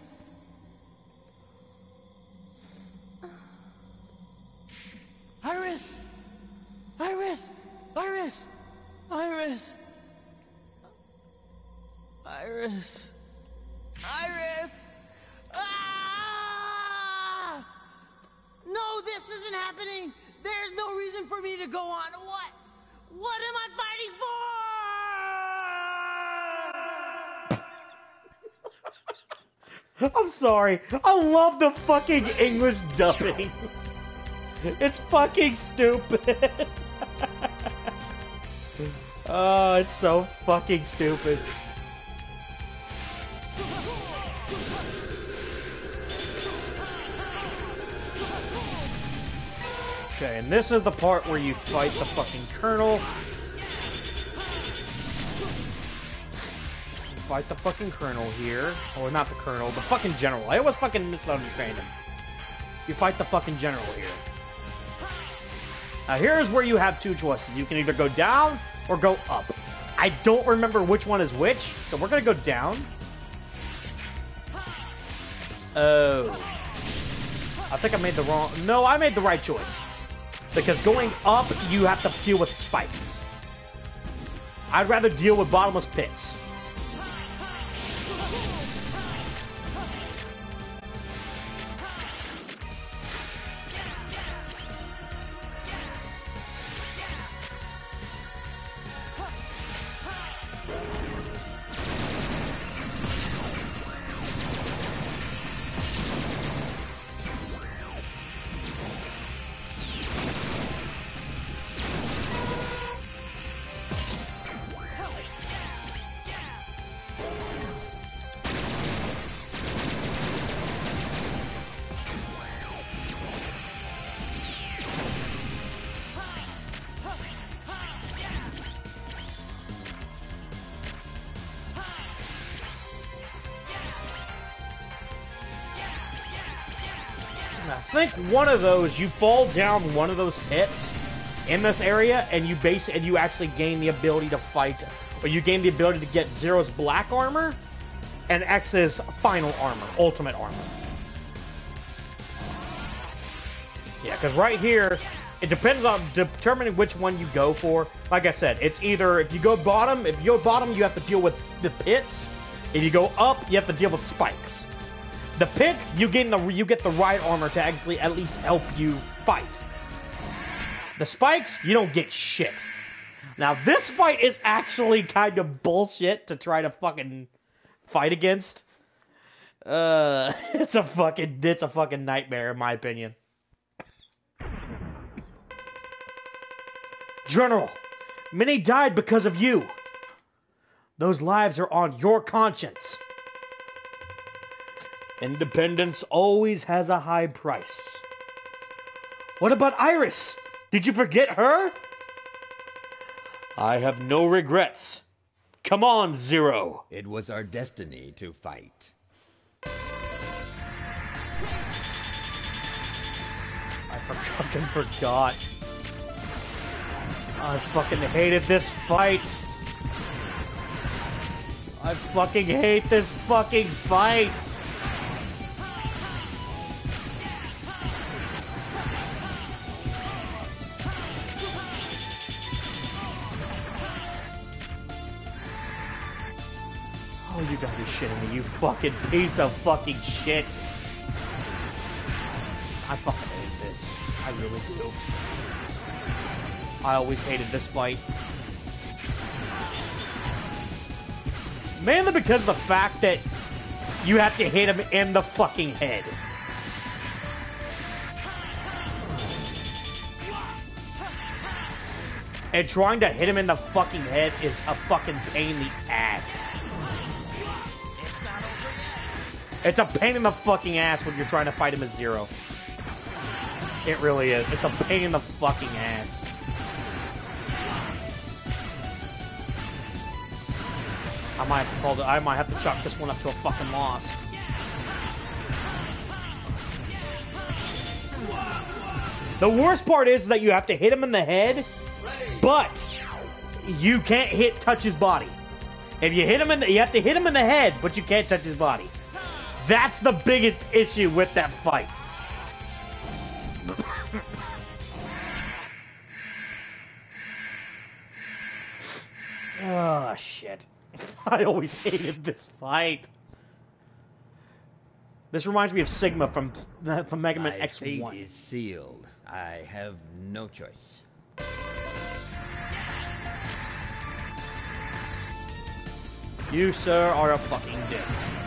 Speaker 4: Iris! Iris! Iris! Iris! Iris! Iris! Ah! No, this isn't happening! There's no reason for me to go on. What? What am I fighting for?
Speaker 1: I'm sorry. I love the fucking English dubbing. It's fucking stupid. oh, it's so fucking stupid. Okay, and this is the part where you fight the fucking colonel. Fight the fucking colonel here. Or not the colonel, the fucking general. I always fucking misunderstand him. You fight the fucking general here. Now here's where you have two choices. You can either go down or go up. I don't remember which one is which, so we're gonna go down. Oh. I think I made the wrong... No, I made the right choice. Because going up, you have to deal with spikes. I'd rather deal with bottomless pits. One of those, you fall down one of those pits in this area, and you base and you actually gain the ability to fight, or you gain the ability to get Zero's black armor and X's final armor, ultimate armor. Yeah, because right here, it depends on determining which one you go for. Like I said, it's either if you go bottom, if you go bottom, you have to deal with the pits. If you go up, you have to deal with spikes. The pits, you get the you get the right armor to actually at least help you fight. The spikes, you don't get shit. Now this fight is actually kind of bullshit to try to fucking fight against. Uh, it's a fucking it's a fucking nightmare in my opinion. General, many died because of you. Those lives are on your conscience. Independence always has a high price. What about Iris? Did you forget her? I have no regrets. Come on, Zero.
Speaker 5: It was our destiny to fight.
Speaker 1: I fucking forgot. I fucking hated this fight. I fucking hate this fucking fight. Me, you fucking piece of fucking shit. I fucking hate this. I really do. I always hated this fight. Mainly because of the fact that you have to hit him in the fucking head. And trying to hit him in the fucking head is a fucking pain in the ass. It's a pain in the fucking ass when you're trying to fight him as Zero. It really is. It's a pain in the fucking ass. I might have to call the, I might have to chalk this one up to a fucking loss. The worst part is that you have to hit him in the head, but you can't hit touch his body. If you hit him in the, you have to hit him in the head, but you can't touch his body. That's the biggest issue with that fight. oh shit. I always hated this fight. This reminds me of Sigma from from Mega Man
Speaker 5: My
Speaker 1: X1.
Speaker 5: My fate is sealed. I have no choice.
Speaker 1: You, sir, are a fucking dick.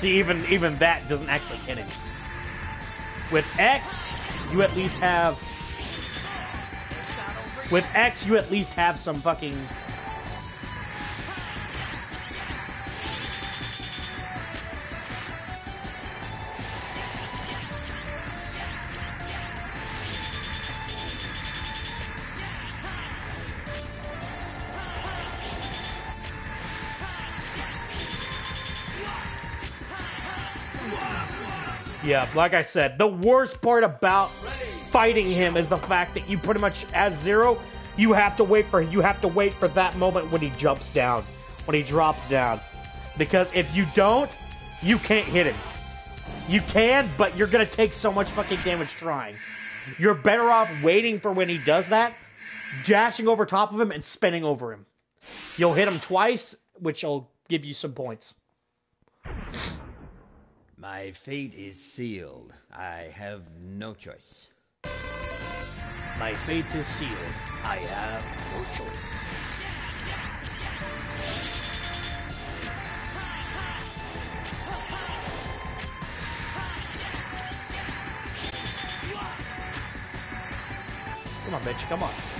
Speaker 1: See, even even that doesn't actually hit him. With X, you at least have. With X, you at least have some fucking. Yeah, like I said, the worst part about fighting him is the fact that you pretty much as zero, you have to wait for you have to wait for that moment when he jumps down, when he drops down. Because if you don't, you can't hit him. You can, but you're gonna take so much fucking damage trying. You're better off waiting for when he does that, dashing over top of him and spinning over him. You'll hit him twice, which will give you some points.
Speaker 5: My fate is sealed. I have no choice.
Speaker 1: My fate is sealed. I have no choice. Come on, bitch, come on.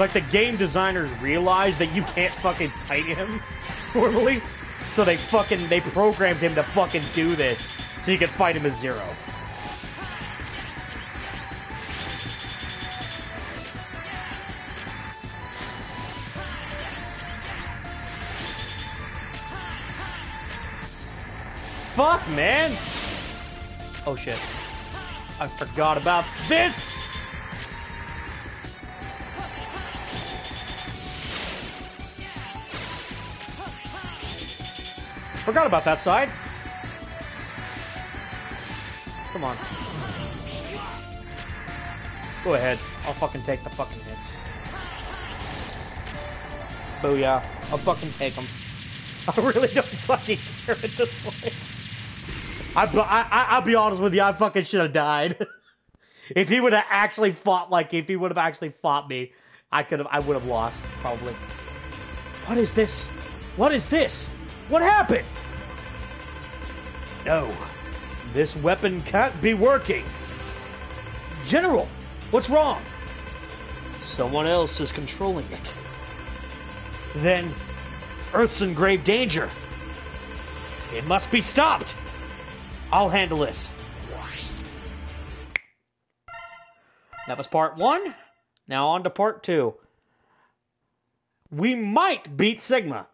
Speaker 1: Like the game designers realized that you can't fucking fight him normally, so they fucking they programmed him to fucking do this so you can fight him as zero. Fuck, man! Oh shit. I forgot about this! Forgot about that side. Come on. Go ahead. I'll fucking take the fucking hits. Booyah. I'll fucking take them. I really don't fucking care at this point. I, I, I'll be honest with you, I fucking should have died. if he would have actually fought, like, if he would have actually fought me, I could have, I would have lost, probably. What is this? What is this? What happened? No, this weapon can't be working. General, what's wrong? Someone else is controlling it. Then, Earth's in grave danger. It must be stopped. I'll handle this. That was part one. Now on to part two. We might beat Sigma.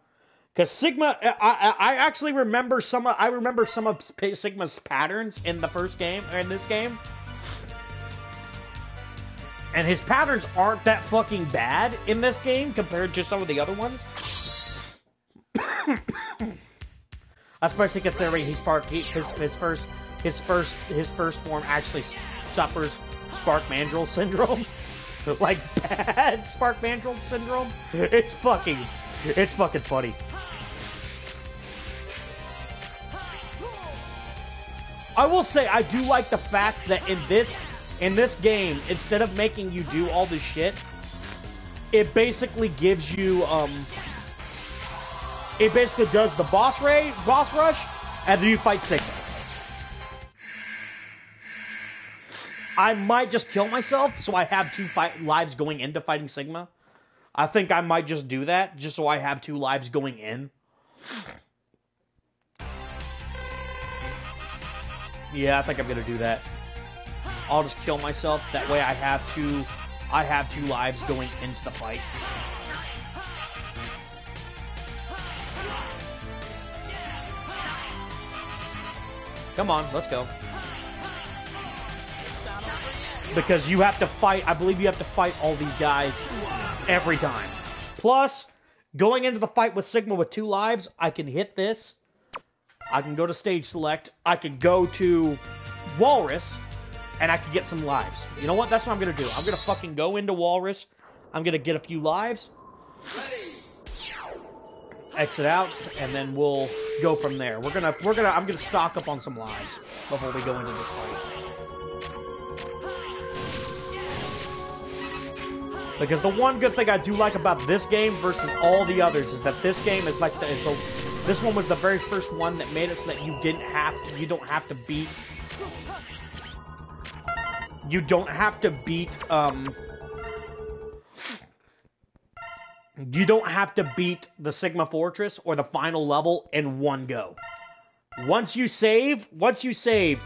Speaker 1: Because Sigma, I, I, actually remember some. Of, I remember some of Sigma's patterns in the first game, or in this game, and his patterns aren't that fucking bad in this game compared to some of the other ones. Especially considering he's part he, his his first his first his first form actually suffers Spark Mandrill syndrome, like bad Spark Mandrill syndrome. It's fucking it's fucking funny. I will say I do like the fact that in this in this game, instead of making you do all this shit, it basically gives you um it basically does the boss ray boss rush and then you fight Sigma. I might just kill myself so I have two fight lives going into fighting Sigma. I think I might just do that just so I have two lives going in. Yeah, I think I'm gonna do that. I'll just kill myself. That way I have two I have two lives going into the fight. Come on, let's go. Because you have to fight, I believe you have to fight all these guys every time. Plus, going into the fight with Sigma with two lives, I can hit this. I can go to stage select. I can go to Walrus, and I can get some lives. You know what? That's what I'm gonna do. I'm gonna fucking go into Walrus. I'm gonna get a few lives. Exit out, and then we'll go from there. We're gonna, we're gonna, I'm gonna stock up on some lives before we go into this fight. Because the one good thing I do like about this game versus all the others is that this game is like the, this one was the very first one that made it so that you didn't have to, you don't have to beat you don't have to beat um you don't have to beat the Sigma Fortress or the final level in one go. Once you save, once you save,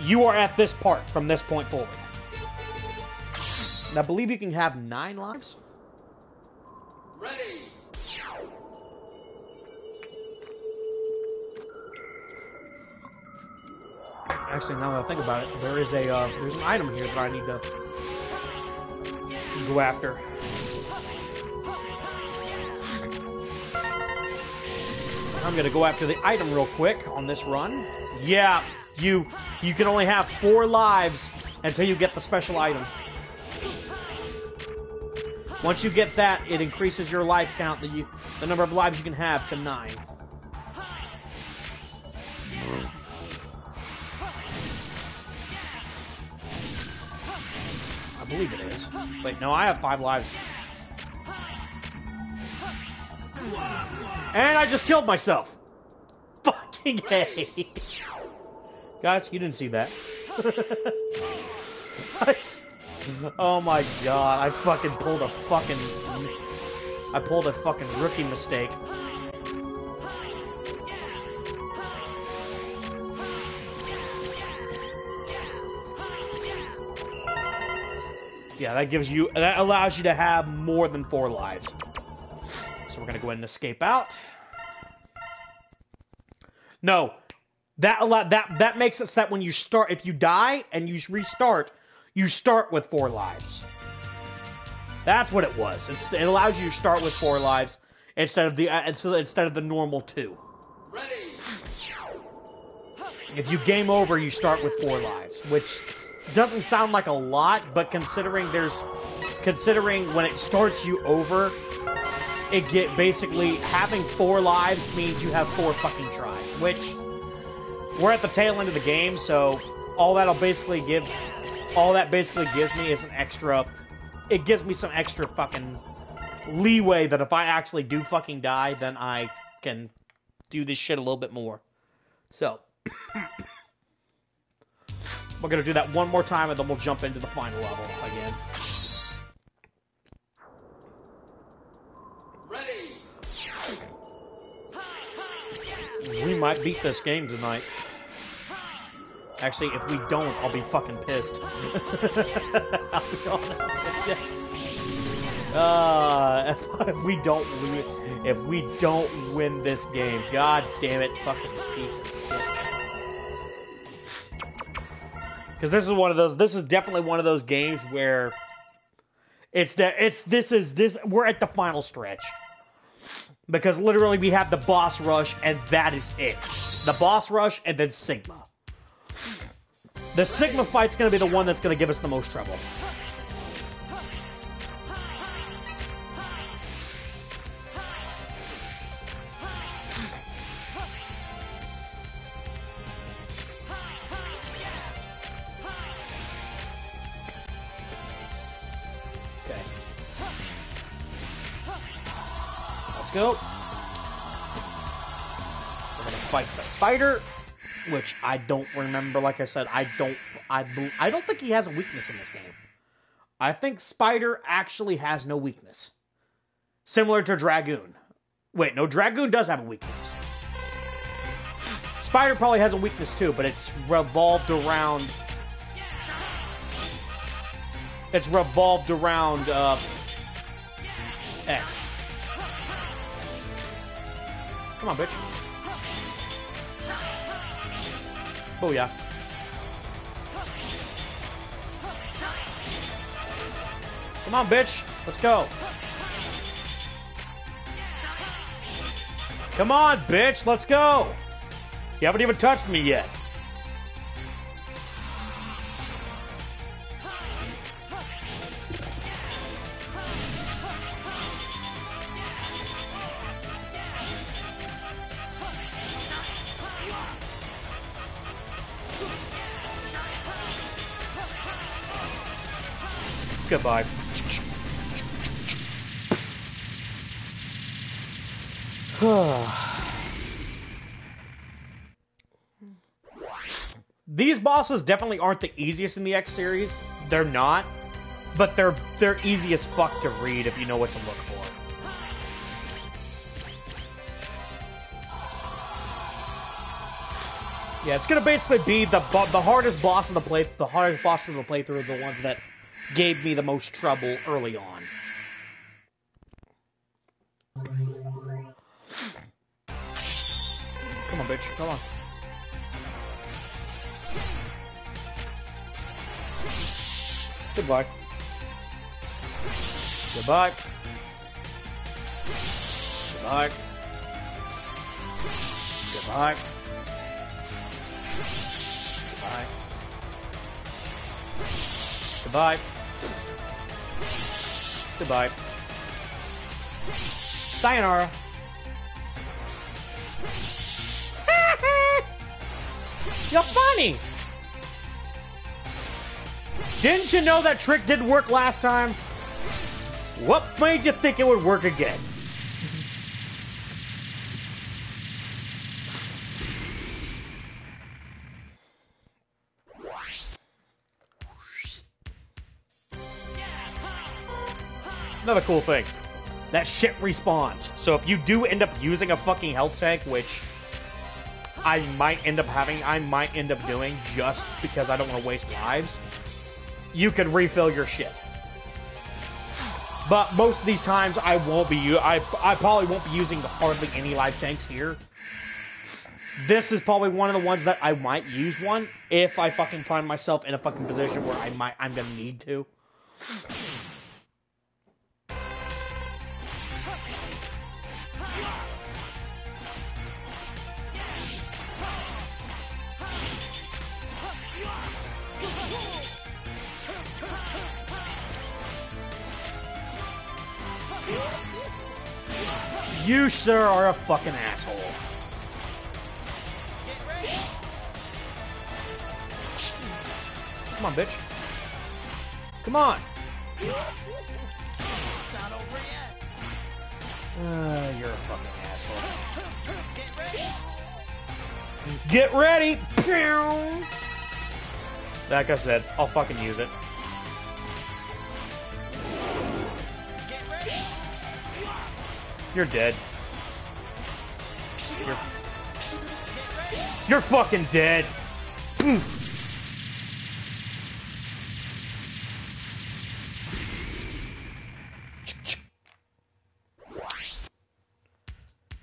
Speaker 1: you are at this part from this point forward. And I believe you can have nine lives.
Speaker 5: Ready.
Speaker 1: Actually, now that I think about it, there is a uh, there's an item here that I need to go after. I'm gonna go after the item real quick on this run. Yeah, you you can only have four lives until you get the special item. Once you get that, it increases your life count, the, you, the number of lives you can have to nine. Believe it is. Wait, no, I have five lives. And I just killed myself. Fucking hey. Guys, you didn't see that. oh my god, I fucking pulled a fucking... I pulled a fucking rookie mistake. Yeah, that gives you, that allows you to have more than four lives. So we're gonna go ahead and escape out. No, that allow that that makes it so that when you start, if you die and you restart, you start with four lives. That's what it was. It's, it allows you to start with four lives instead of the uh, instead instead of the normal two.
Speaker 5: Ready.
Speaker 1: If you game over, you start with four lives, which doesn't sound like a lot, but considering there's considering when it starts you over, it get basically having four lives means you have four fucking tries, which we're at the tail end of the game, so all that'll basically give all that basically gives me is an extra it gives me some extra fucking leeway that if I actually do fucking die, then I can do this shit a little bit more. So we're gonna do that one more time and then we'll jump into the final level again.
Speaker 5: Ready.
Speaker 1: We might beat this game tonight. Actually, if we don't, I'll be fucking pissed. I'll be honest with you. Uh, if we don't win, if we don't win this game, god damn it, fucking piece of shit. Because this is one of those. This is definitely one of those games where it's that it's this is this we're at the final stretch because literally we have the boss rush and that is it. The boss rush and then Sigma. The Sigma fight's gonna be the one that's gonna give us the most trouble. Go. We're gonna fight the spider, which I don't remember. Like I said, I don't. I I don't think he has a weakness in this game. I think Spider actually has no weakness, similar to Dragoon. Wait, no, Dragoon does have a weakness. Spider probably has a weakness too, but it's revolved around. It's revolved around uh, X. Come on, bitch. Booyah. Come on, bitch. Let's go. Come on, bitch. Let's go. You haven't even touched me yet. Goodbye. These bosses definitely aren't the easiest in the X series. They're not, but they're they're easy as fuck to read if you know what to look for. Yeah, it's gonna basically be the the hardest boss in the play, the hardest boss in the playthrough, are the ones that gave me the most trouble early on. Come on, bitch. Come on. Goodbye. Goodbye. Goodbye. Goodbye. Goodbye. Goodbye. Goodbye. Sayonara. You're funny. Didn't you know that trick didn't work last time? What made you think it would work again? Another cool thing. That shit respawns. So if you do end up using a fucking health tank, which I might end up having, I might end up doing just because I don't want to waste lives, you can refill your shit. But most of these times, I won't be. I I probably won't be using hardly any life tanks here. This is probably one of the ones that I might use one if I fucking find myself in a fucking position where I might I'm gonna need to. You, sir, are a fucking asshole. Come on, bitch. Come on. Uh, you're a fucking asshole. Get ready. Pew! Like I said, I'll fucking use it. You're dead. You're, You're fucking dead.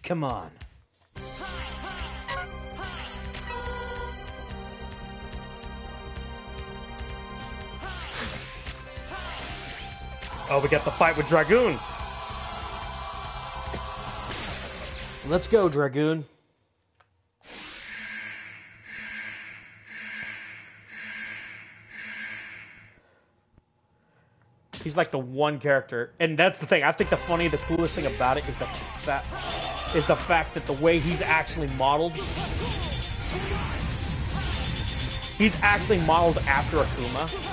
Speaker 1: Come on. Oh, we got the fight with Dragoon. Let's go, Dragoon. He's like the one character, and that's the thing. I think the funny, the coolest thing about it is the that is the fact that the way he's actually modeled. He's actually modeled after Akuma.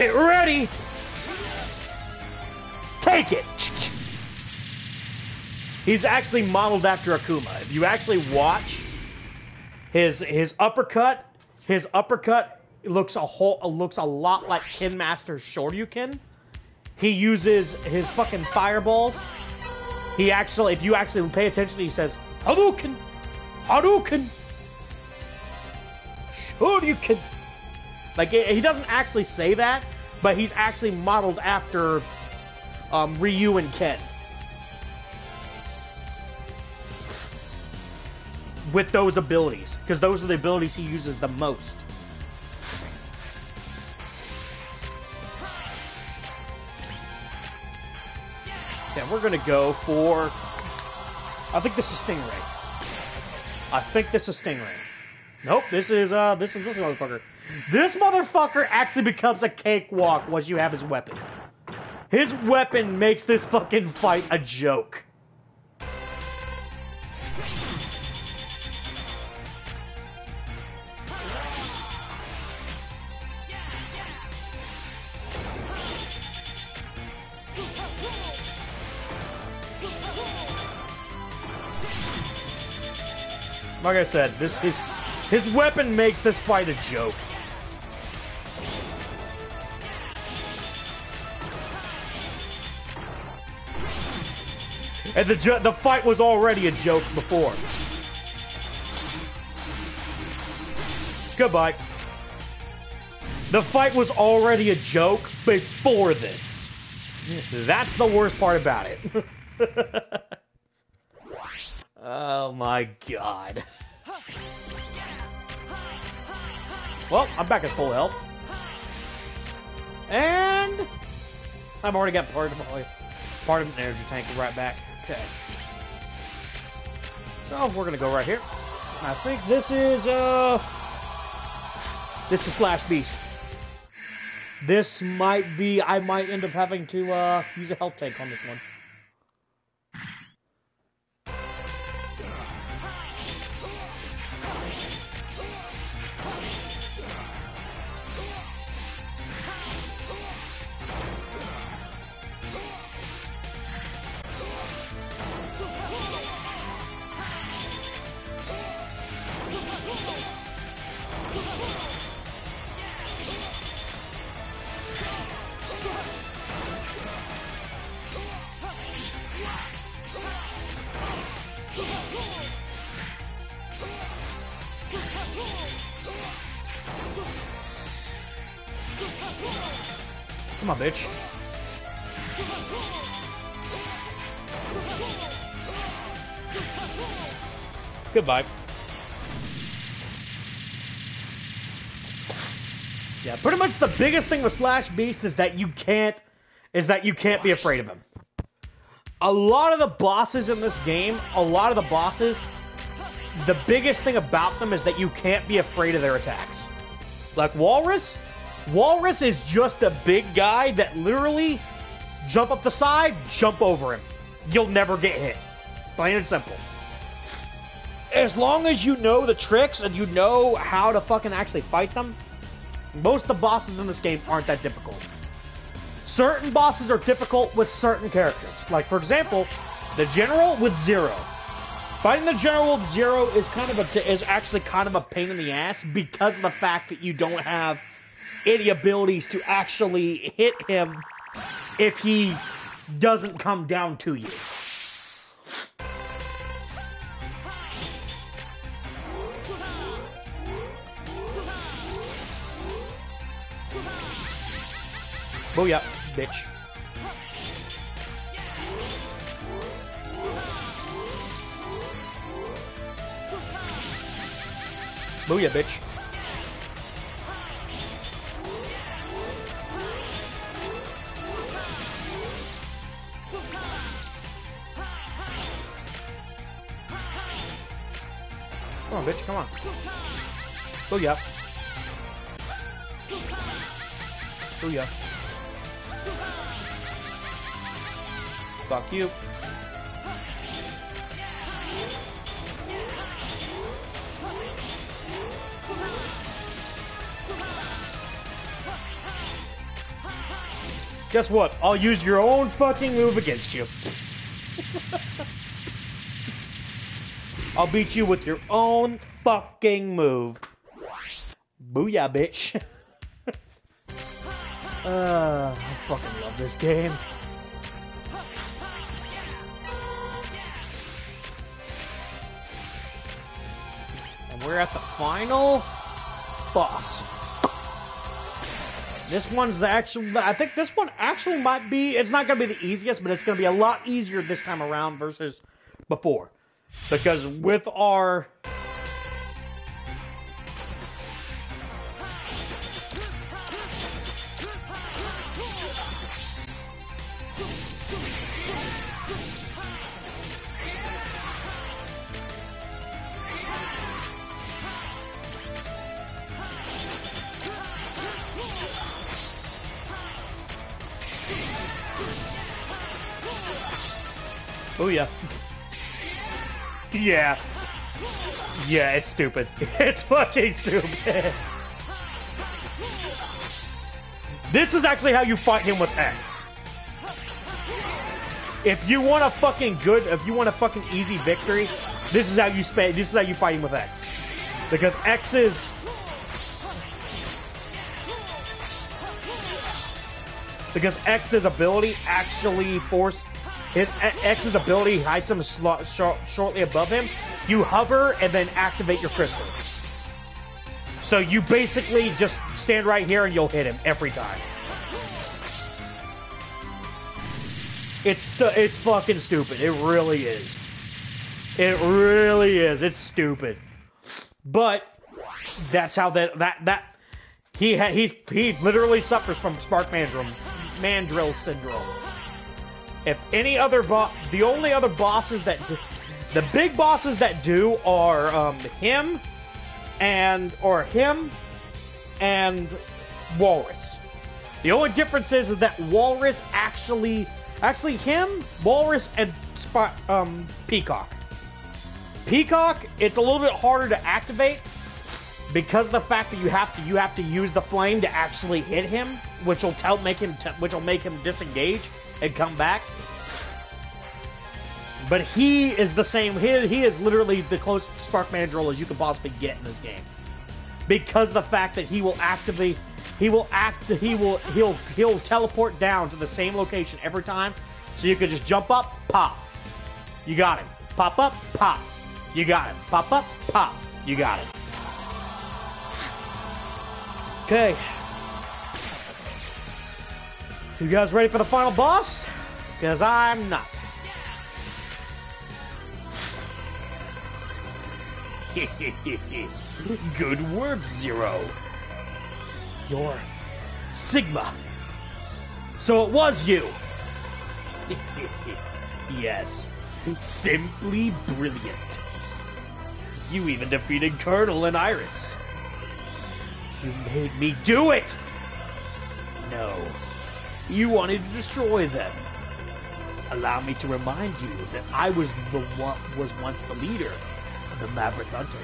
Speaker 1: Get ready! Take it! He's actually modeled after Akuma. If you actually watch his his uppercut, his uppercut looks a whole looks a lot like Ken Master's Shoryuken. He uses his fucking fireballs. He actually, if you actually pay attention, he says Hadouken, Hadouken, Shoryuken. Like he doesn't actually say that, but he's actually modeled after um, Ryu and Ken. With those abilities, because those are the abilities he uses the most. Yeah, we're gonna go for. I think this is Stingray. I think this is Stingray. Nope, this is uh, this is this motherfucker. This motherfucker actually becomes a cakewalk once you have his weapon. His weapon makes this fucking fight a joke. Like I said, this his his weapon makes this fight a joke. And the the fight was already a joke before. Goodbye. The fight was already a joke before this. That's the worst part about it. oh my god. Well, I'm back at full health. And I've already got part of my part of an energy tank right back. Okay. So we're gonna go right here. I think this is uh this is Slash Beast. This might be I might end up having to uh use a health tank on this one. Bitch. Goodbye. Yeah, pretty much the biggest thing with Slash Beast is that you can't is that you can't be afraid of him. A lot of the bosses in this game, a lot of the bosses, the biggest thing about them is that you can't be afraid of their attacks. Like Walrus, Walrus is just a big guy that literally jump up the side, jump over him. You'll never get hit. Plain and simple. As long as you know the tricks and you know how to fucking actually fight them, most of the bosses in this game aren't that difficult. Certain bosses are difficult with certain characters. Like, for example, the General with Zero. Fighting the General with Zero is kind of a is actually kind of a pain in the ass because of the fact that you don't have any abilities to actually hit him if he doesn't come down to you. Booyah, bitch. Booyah, bitch. Come on, bitch, come on. Booyah. Booyah. Fuck you. Guess what? I'll use your own fucking move against you. I'll beat you with your own fucking move. Booyah, bitch. uh, I fucking love this game. And we're at the final boss. This one's the actual. I think this one actually might be. It's not going to be the easiest, but it's going to be a lot easier this time around versus before, because with our Oh yeah. Yeah. Yeah, it's stupid. It's fucking stupid. This is actually how you fight him with X. If you want a fucking good, if you want a fucking easy victory, this is how you spay. This is how you fight him with X, because X is because X's ability actually force his X's ability hides him shortly above him. You hover and then activate your crystal. So you basically just stand right here and you'll hit him every time. It's it's fucking stupid. It really is. It really is. It's stupid. But that's how that that that he ha, he's he literally suffers from Spark Mandrill syndrome. If any other boss, the only other bosses that, the big bosses that do are um, him, and or him, and Walrus. The only difference is, is that Walrus actually, actually him, Walrus, and um, Peacock. Peacock, it's a little bit harder to activate because the fact that you have to you have to use the flame to actually hit him, which will tell make him which will make him disengage and come back. But he is the same. He, he is literally the closest Spark Mandrill as you can possibly get in this game, because the fact that he will actively, he will act, he will he'll he'll teleport down to the same location every time, so you can just jump up, pop, you got him. Pop up, pop, you got him. Pop up, pop, you got him. Okay. You guys ready for the final boss? Because I'm not. Good work, Zero. You're Sigma. So it was you. yes. Simply brilliant. You even defeated Colonel and Iris. You made me do it! No. You wanted to destroy them. Allow me to remind you that I was the one, was once the leader of the Maverick Hunters.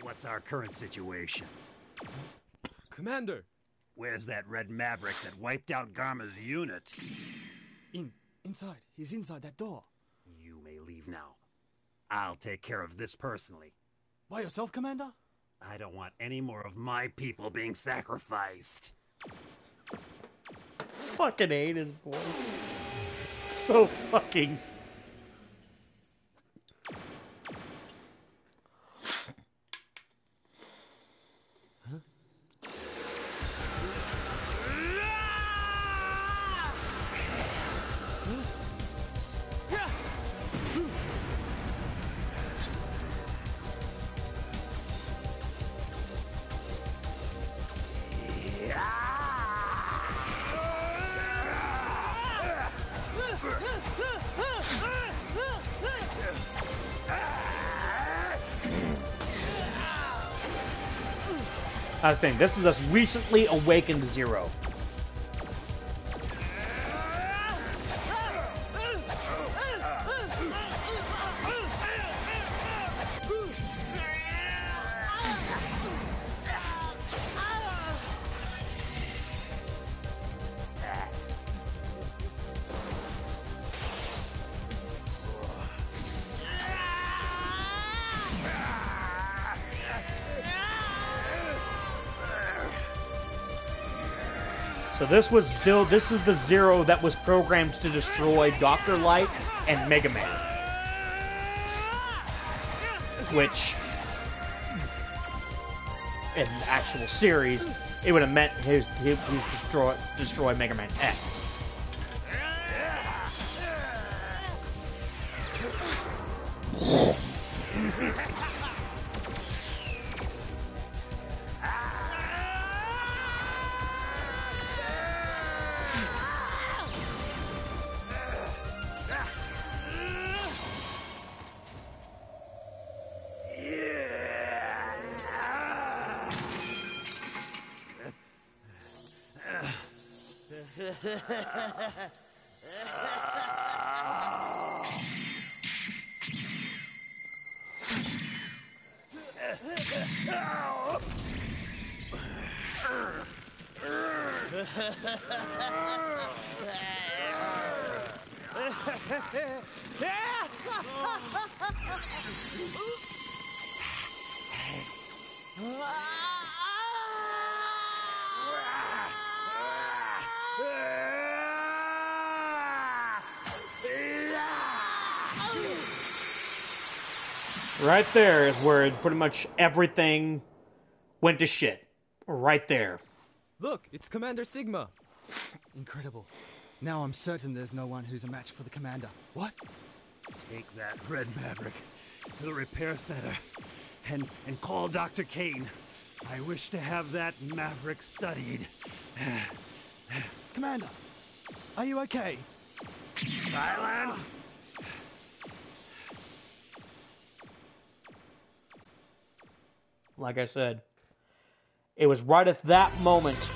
Speaker 6: What's our current situation?
Speaker 2: Commander!
Speaker 6: Where's that red Maverick that wiped out Garma's unit?
Speaker 2: In, inside. He's inside that door.
Speaker 6: You may leave now. I'll take care of this personally.
Speaker 2: By yourself, Commander?
Speaker 6: I don't want any more of my people being sacrificed.
Speaker 1: Fucking hate his voice. So fucking. I think this is this recently awakened Zero. This was still this is the Zero that was programmed to destroy Doctor Light and Mega Man. Which in the actual series, it would have meant his he, destroy destroy Mega Man X. Ah! Right there is where pretty much everything went to shit. Right there.
Speaker 2: Look, it's Commander Sigma.
Speaker 7: Incredible. Now I'm certain there's no one who's a match for the commander. What?
Speaker 6: Take that red maverick to the repair center and and call Dr. Cain. I wish to have that maverick studied.
Speaker 7: Commander, are you okay?
Speaker 6: Silence!
Speaker 1: Like I said, it was right at that moment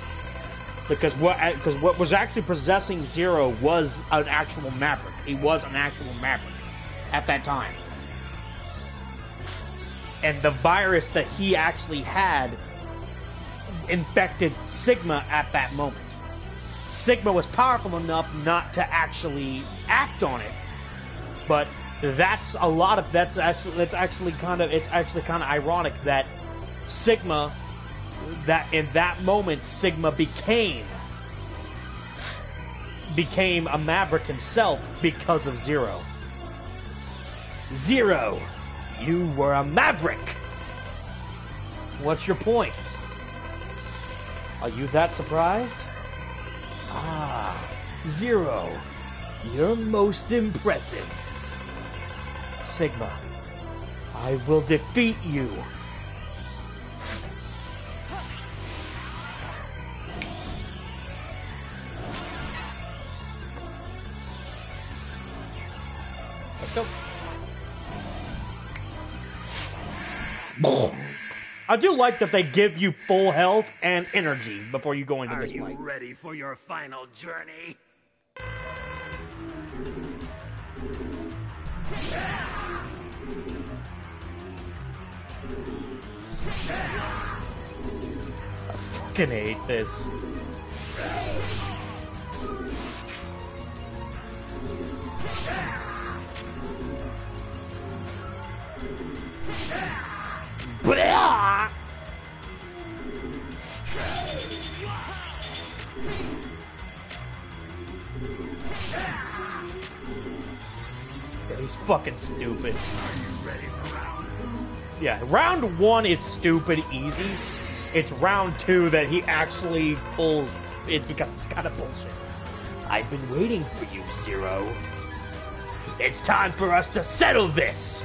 Speaker 1: because what because what was actually possessing Zero was an actual Maverick. He was an actual Maverick at that time, and the virus that he actually had infected Sigma at that moment. Sigma was powerful enough not to actually act on it, but that's a lot of that's actually that's actually kind of it's actually kind of ironic that Sigma that in that moment Sigma became became a Maverick himself because of Zero. Zero, you were a Maverick. What's your point? Are you that surprised? Ah, Zero, you're most impressive. Sigma, I will defeat you. Let's go. I do like that they give you full health and energy before you go into
Speaker 6: Are
Speaker 1: this
Speaker 6: you ready for your final journey?
Speaker 1: I fucking hate this. He's fucking stupid. Yeah, round one is stupid easy. It's round two that he actually pulls. It becomes kind of bullshit. I've been waiting for you, Zero. It's time for us to settle this!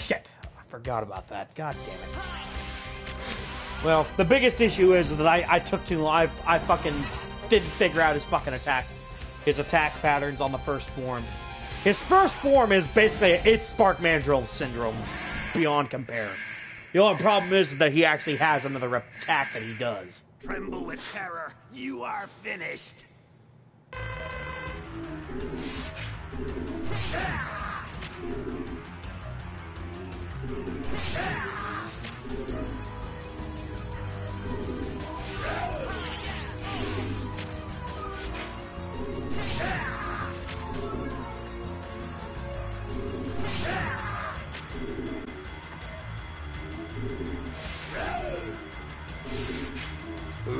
Speaker 1: Shit, I forgot about that. God damn it. Well, the biggest issue is that I, I took too long. I, I fucking didn't figure out his fucking attack, his attack patterns on the first form. His first form is basically it's Spark Mandrill syndrome, beyond compare. The only problem is that he actually has another attack that he does.
Speaker 6: Tremble with terror. You are finished.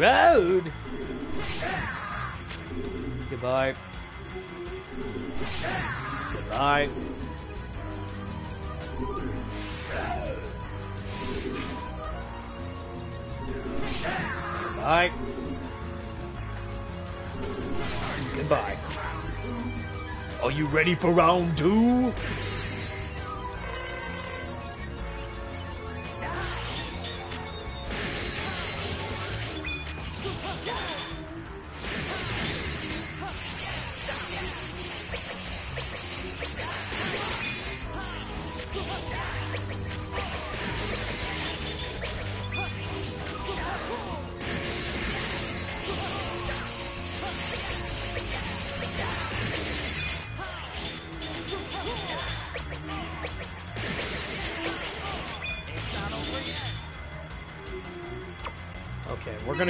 Speaker 1: Road. Goodbye. Goodbye. Goodbye. Goodbye. Are you ready for round two?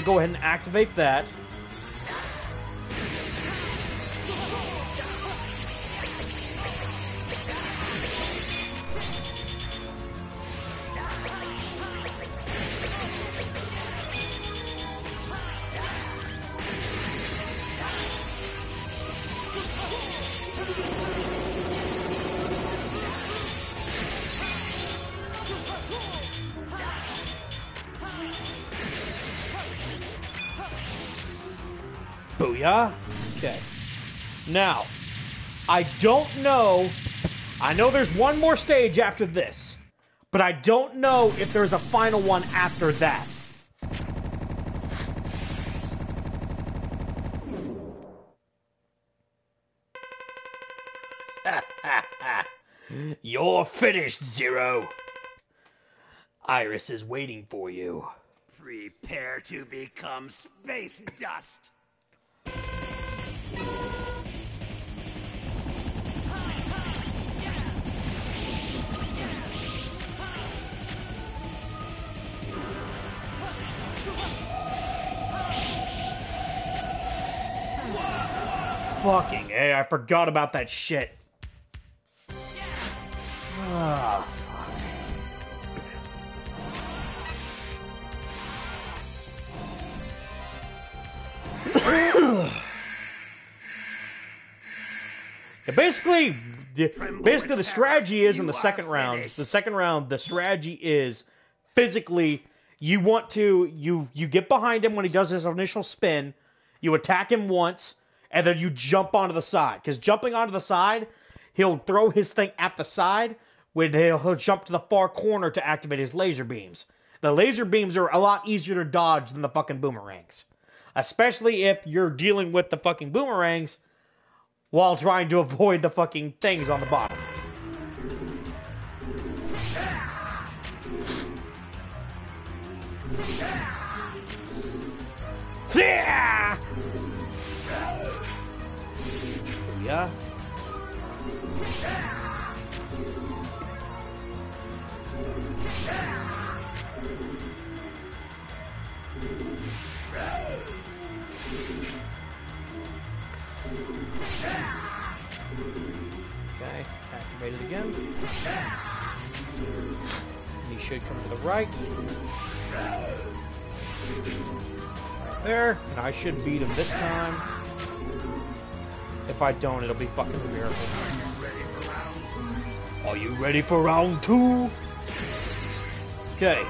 Speaker 1: Go ahead and activate that. I don't know. I know there's one more stage after this, but I don't know if there's a final one after that. You're finished, Zero. Iris is waiting for you.
Speaker 6: Prepare to become space dust.
Speaker 1: Fucking hey, I forgot about that shit. Ah, basically, basically the strategy is in the second round. The second round, the strategy is physically you want to you you get behind him when he does his initial spin, you attack him once, and then you jump onto the side. Because jumping onto the side, he'll throw his thing at the side, when he'll, he'll jump to the far corner to activate his laser beams. The laser beams are a lot easier to dodge than the fucking boomerangs. Especially if you're dealing with the fucking boomerangs while trying to avoid the fucking things on the bottom. Yeah! Yeah. Okay, activate it again. He should come to the right. Right there. And I should beat him this time. If I don't, it'll be fucking a miracle. Are you ready for round two? Okay.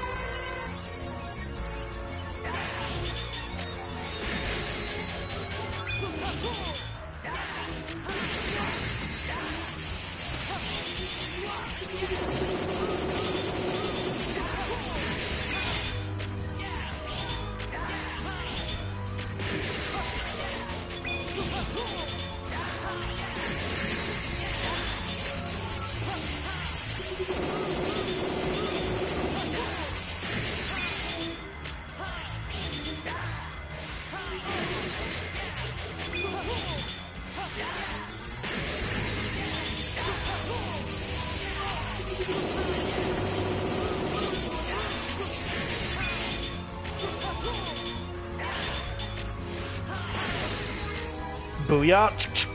Speaker 1: Booyah!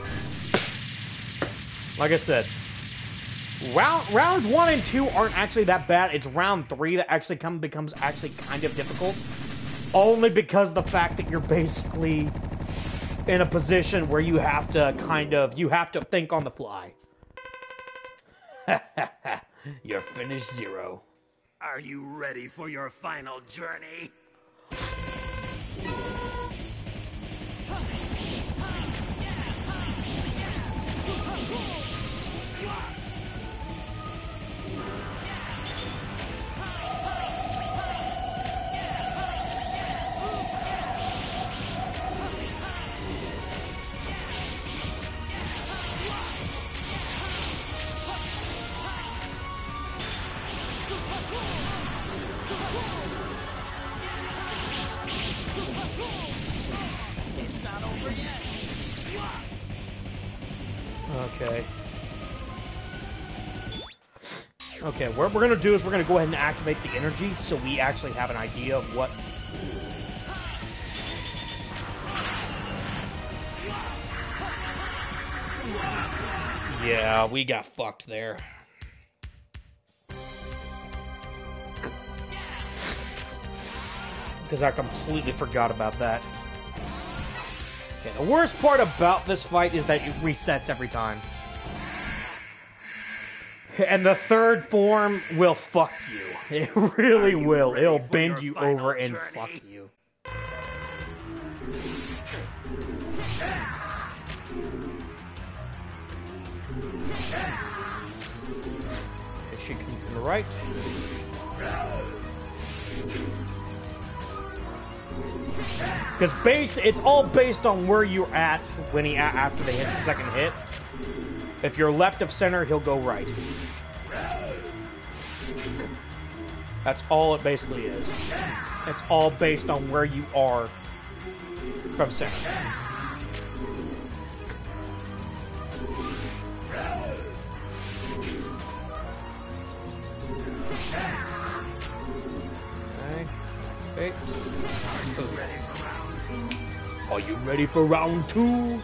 Speaker 1: Like I said, round round one and two aren't actually that bad. It's round three that actually come becomes actually kind of difficult, only because the fact that you're basically in a position where you have to kind of you have to think on the fly. you're finished zero.
Speaker 6: Are you ready for your final journey?
Speaker 1: What we're gonna do is we're gonna go ahead and activate the energy so we actually have an idea of what. Yeah, we got fucked there. Because I completely forgot about that. Okay, the worst part about this fight is that it resets every time. And the third form will fuck you. It really
Speaker 6: you
Speaker 1: will. It'll bend you over and fuck you. It should come from the right. Because based, it's all based on where you're at when he after they hit the second hit. If you're left of center, he'll go right. That's all it basically is. It's all based on where you are from center. Okay. Are you ready for round two?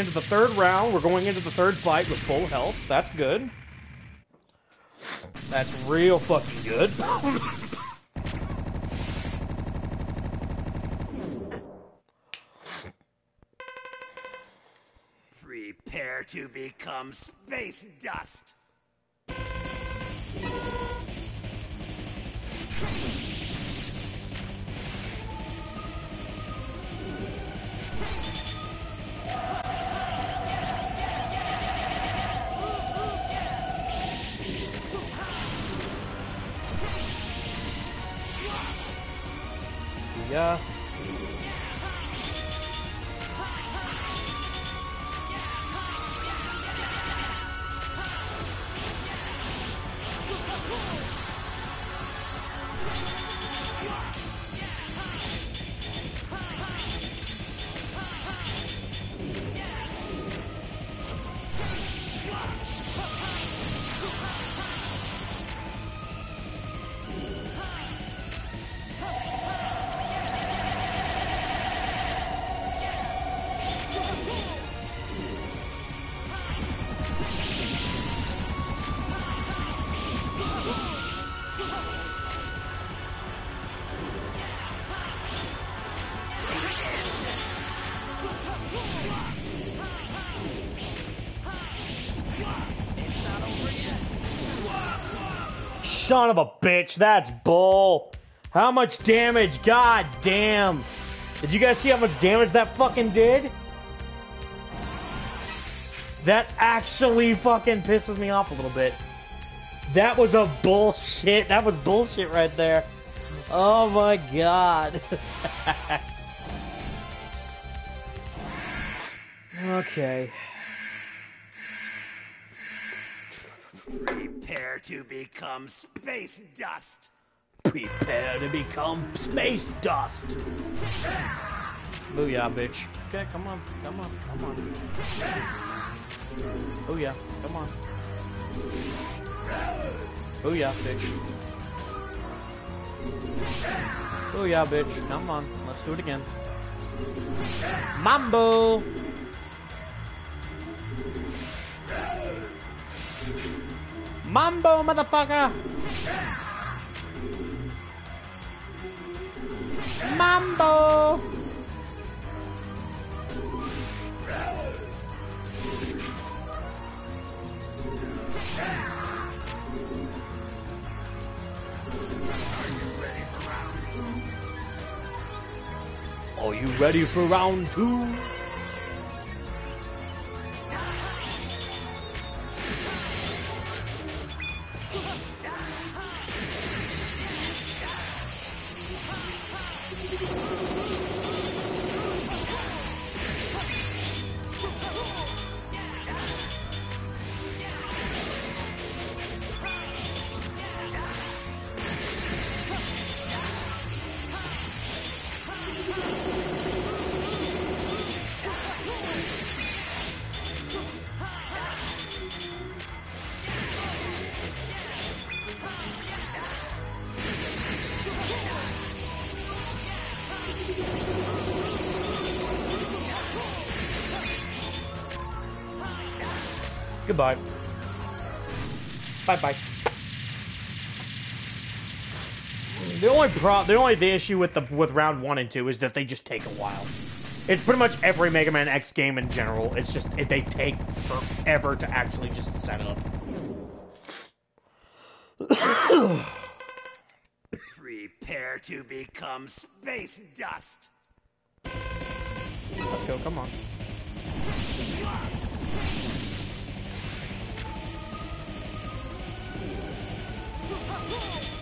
Speaker 1: Into the third round. We're going into the third fight with full health. That's good. That's real fucking good. Son of a bitch, that's bull. How much damage? God damn. Did you guys see how much damage that fucking did? That actually fucking pisses me off a little bit. That was a bullshit. That was bullshit right there. Oh my god. okay.
Speaker 6: To become space dust.
Speaker 1: Prepare to become space dust. Booyah, bitch. Okay, come on, come on, come on. Booyah, come on. Booyah, bitch. Booyah, bitch. Come on, let's do it again. Mambo! Mambo, motherfucker! Mambo! Are you ready for round two? Goodbye. Bye bye. The only pro, the only the issue with the with round one and two is that they just take a while. It's pretty much every Mega Man X game in general. It's just it, they take forever to actually just set up.
Speaker 6: Prepare to become space dust.
Speaker 1: Let's go. Come on. Oh.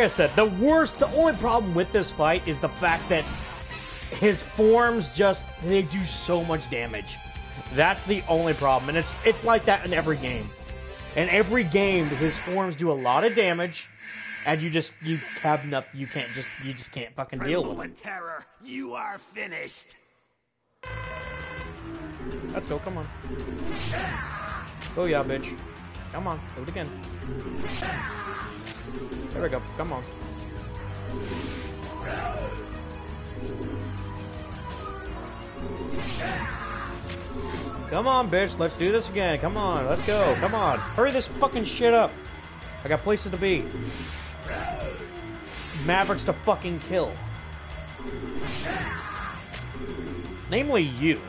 Speaker 1: Like I said, the worst, the only problem with this fight is the fact that his forms just, they do so much damage. That's the only problem, and it's it's like that in every game. In every game, his forms do a lot of damage, and you just you have nothing. You can't just you just can't fucking deal with it.
Speaker 6: terror. You are finished.
Speaker 1: Let's go. Come on. Oh yeah, bitch. Come on. Do it again. There we go. Come on. Come on, bitch. Let's do this again. Come on. Let's go. Come on. Hurry this fucking shit up. I got places to be. Mavericks to fucking kill. Namely you.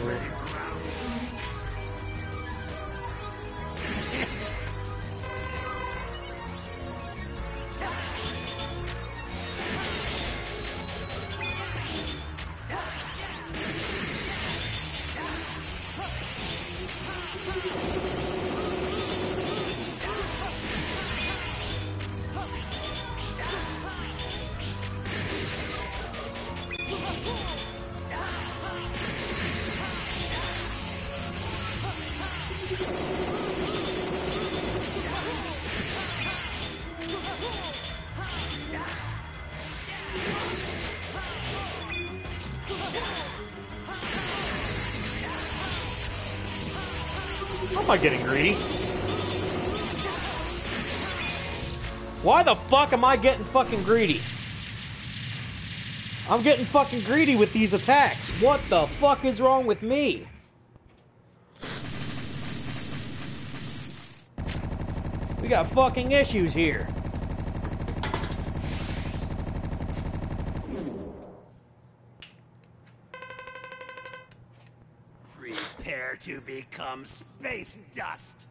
Speaker 1: I'm not getting greedy. Why the fuck am I getting fucking greedy? I'm getting fucking greedy with these attacks. What the fuck is wrong with me? We got fucking issues here.
Speaker 6: Prepare become space dust.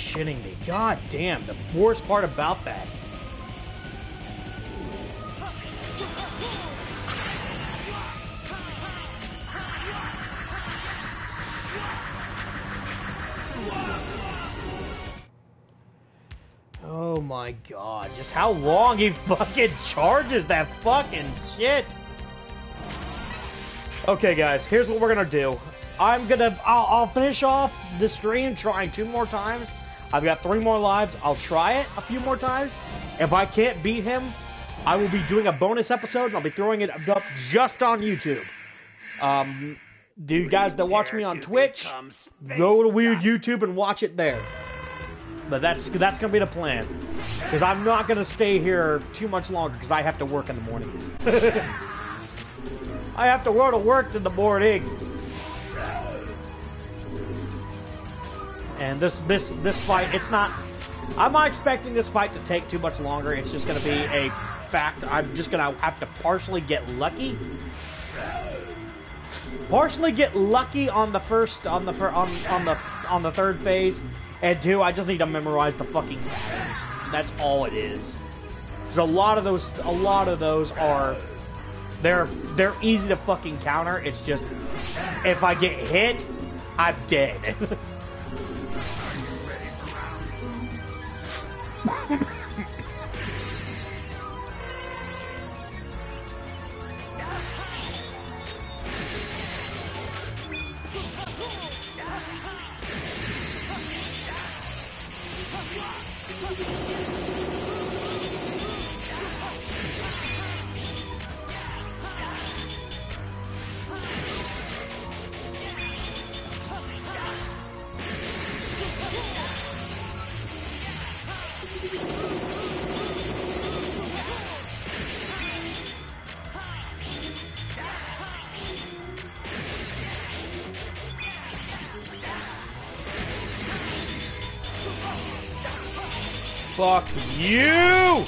Speaker 1: Shitting me. God damn, the worst part about that. Oh my god, just how long he fucking charges that fucking shit. Okay, guys, here's what we're gonna do. I'm gonna, I'll, I'll finish off the stream trying two more times. I've got three more lives. I'll try it a few more times. If I can't beat him, I will be doing a bonus episode and I'll be throwing it up just on YouTube. Um, do you guys that watch me on Twitch, go to Weird YouTube and watch it there. But that's that's gonna be the plan, because I'm not gonna stay here too much longer because I have to work in the morning. I have to go to work in the morning. And this this this fight, it's not. I'm not expecting this fight to take too much longer. It's just gonna be a fact. I'm just gonna have to partially get lucky. Partially get lucky on the first on the fir- on on the on the third phase, and two, I just need to memorize the fucking patterns. That's all it is. Because a lot of those. A lot of those are. They're they're easy to fucking counter. It's just if I get hit, I'm dead. Let's go. Fuck you!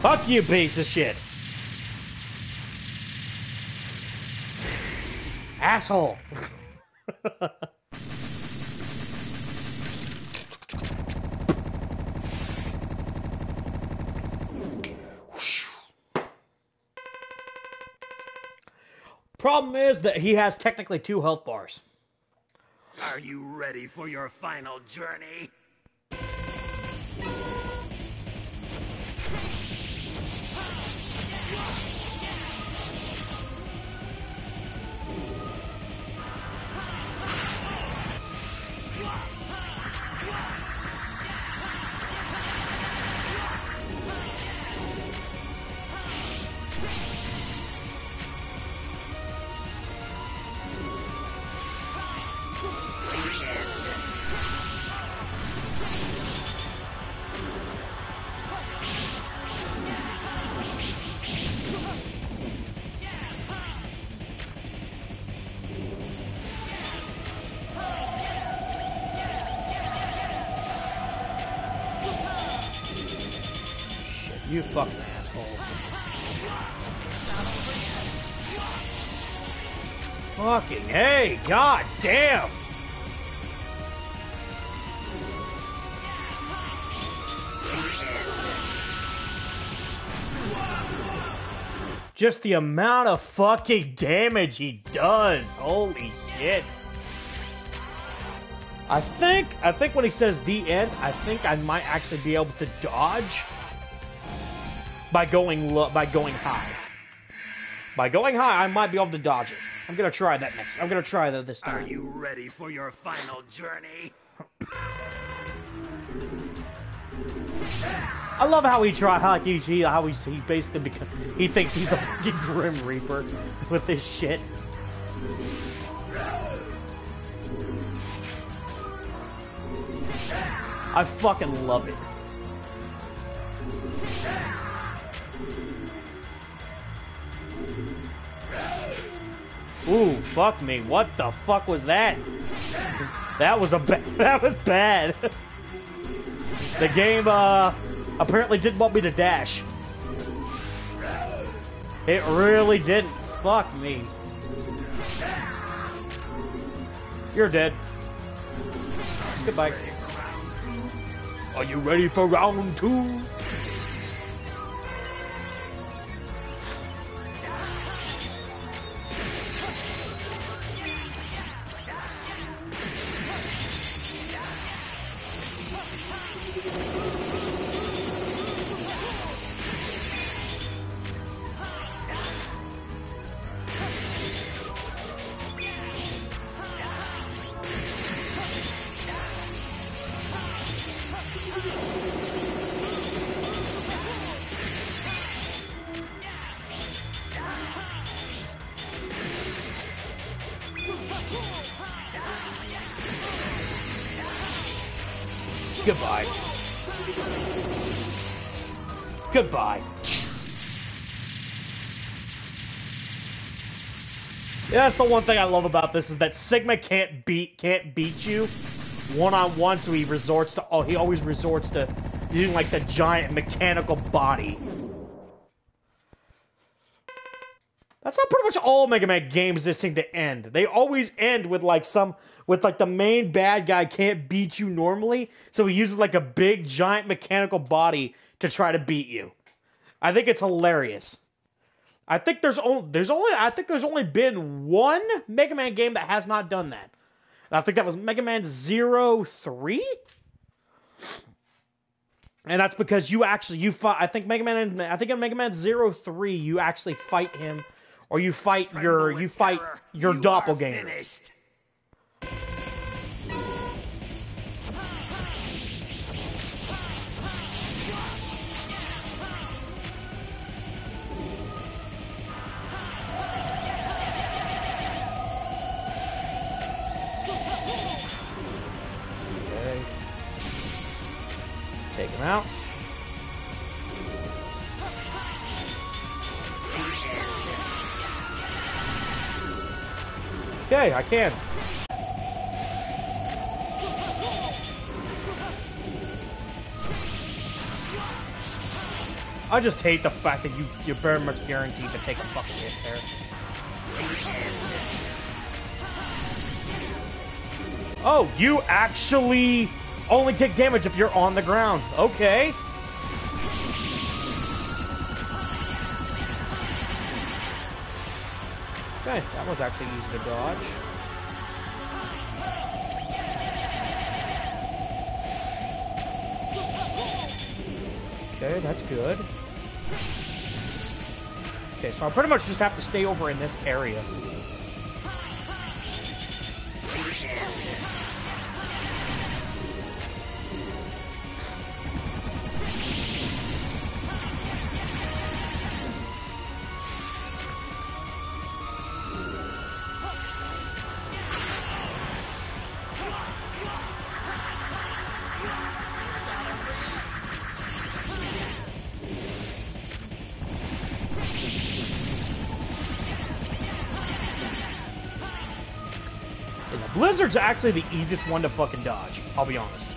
Speaker 1: Fuck you, piece of shit. Asshole. Problem is that he has technically two health bars.
Speaker 6: Are you ready for your final journey?
Speaker 1: Hey, god damn! Just the amount of fucking damage he does. Holy shit. I think I think when he says the end, I think I might actually be able to dodge by going low, by going high. By going high, I might be able to dodge it. I'm gonna try that next. I'm gonna try that this time.
Speaker 6: Are you ready for your final journey?
Speaker 1: I love how he try how he, he how he he basically beca- he thinks he's the fucking Grim Reaper with this shit. I fucking love it. Ooh, fuck me. What the fuck was that? That was a that was bad. the game uh apparently didn't want me to dash. It really didn't. Fuck me. You're dead. Goodbye. Are you ready for round two? Goodbye. Goodbye. Yeah, that's the one thing I love about this is that Sigma can't beat can't beat you one on one, so he resorts to oh he always resorts to using like the giant mechanical body. That's how pretty much all Mega Man games just seem to end. They always end with like some with like the main bad guy can't beat you normally, so he uses like a big giant mechanical body to try to beat you. I think it's hilarious. I think there's only there's only I think there's only been one Mega Man game that has not done that. And I think that was Mega Man Zero Three. And that's because you actually you fight. I think Mega Man. I think in Mega Man Zero Three, you actually fight him, or you fight your you fight
Speaker 6: terror.
Speaker 1: your
Speaker 6: You
Speaker 1: doppelganger.
Speaker 6: finished.
Speaker 1: Okay. Take him out. okay, I can. I just hate the fact that you, you're very much guaranteed to take a fucking hit there. Oh, you actually only take damage if you're on the ground. Okay. Okay, that was actually easy to dodge. Okay, that's good. Okay, so I pretty much just have to stay over in this area. Actually the easiest one to fucking dodge, I'll be honest.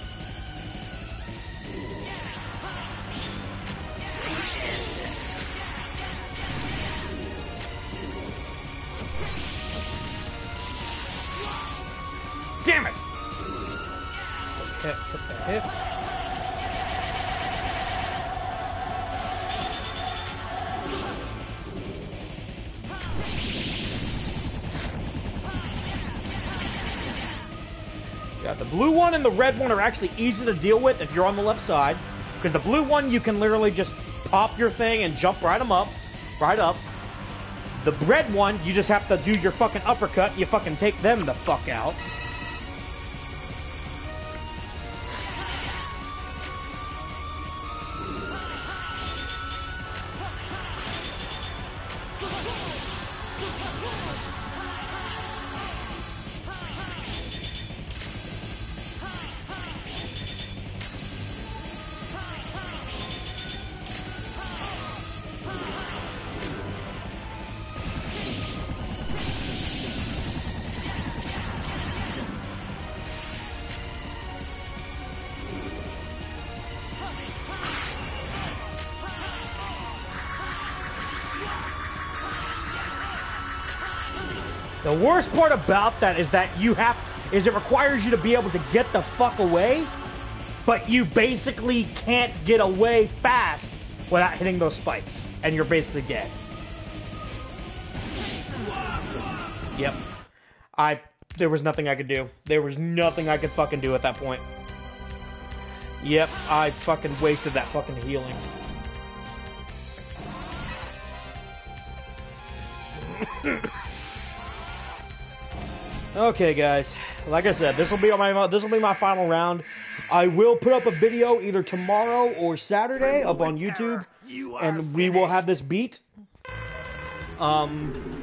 Speaker 1: Red one are actually easy to deal with if you're on the left side. Because the blue one, you can literally just pop your thing and jump right them up. Right up. The red one, you just have to do your fucking uppercut. You fucking take them the fuck out. The worst part about that is that you have is it requires you to be able to get the fuck away, but you basically can't get away fast without hitting those spikes, and you're basically dead. Yep. I there was nothing I could do. There was nothing I could fucking do at that point. Yep, I fucking wasted that fucking healing. Okay, guys. Like I said, this will be my this will be my final round. I will put up a video either tomorrow or Saturday up on YouTube, and we will have this beat. Um,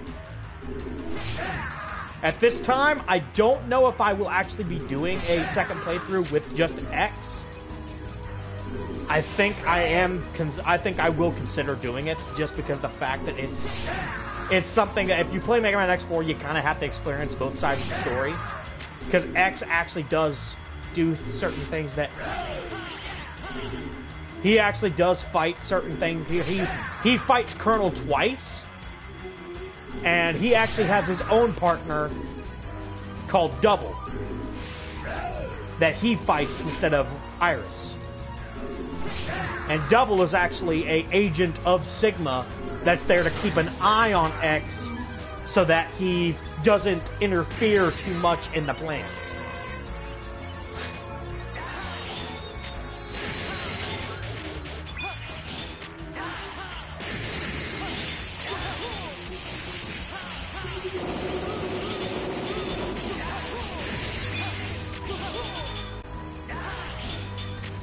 Speaker 1: at this time, I don't know if I will actually be doing a second playthrough with just X. I think I am. I think I will consider doing it just because the fact that it's it's something that if you play Mega Man X4, you kind of have to experience both sides of the story. Because X actually does do certain things that he actually does fight certain things. He he, he fights Colonel twice, and he actually has his own partner called Double that he fights instead of Iris. And Double is actually a agent of Sigma that's there to keep an eye on X so that he doesn't interfere too much in the plans.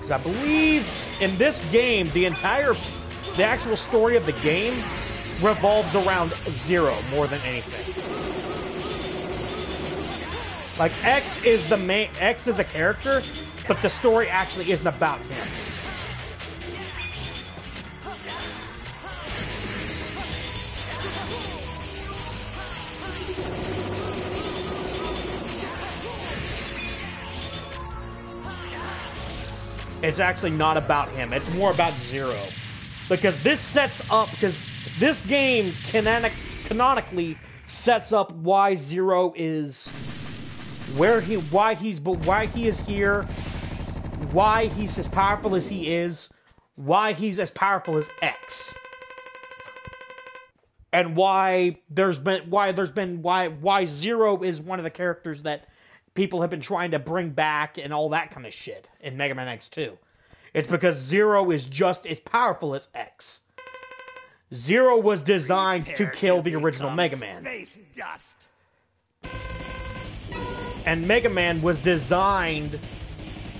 Speaker 1: Because I believe in this game, the entire, the actual story of the game revolves around Zero more than anything. Like X is the main, X is a character, but the story actually isn't about him. It's actually not about him. It's more about Zero. Because this sets up, because this game canonic, canonically sets up why Zero is where he, why he's, but why he is here, why he's as powerful as he is, why he's as powerful as X, and why there's been, why there's been, why, why Zero is one of the characters that people have been trying to bring back and all that kind of shit in Mega Man X2. It's because Zero is just as powerful as X. Zero was designed to kill the original Mega Man.
Speaker 6: Dust.
Speaker 1: and Mega Man was designed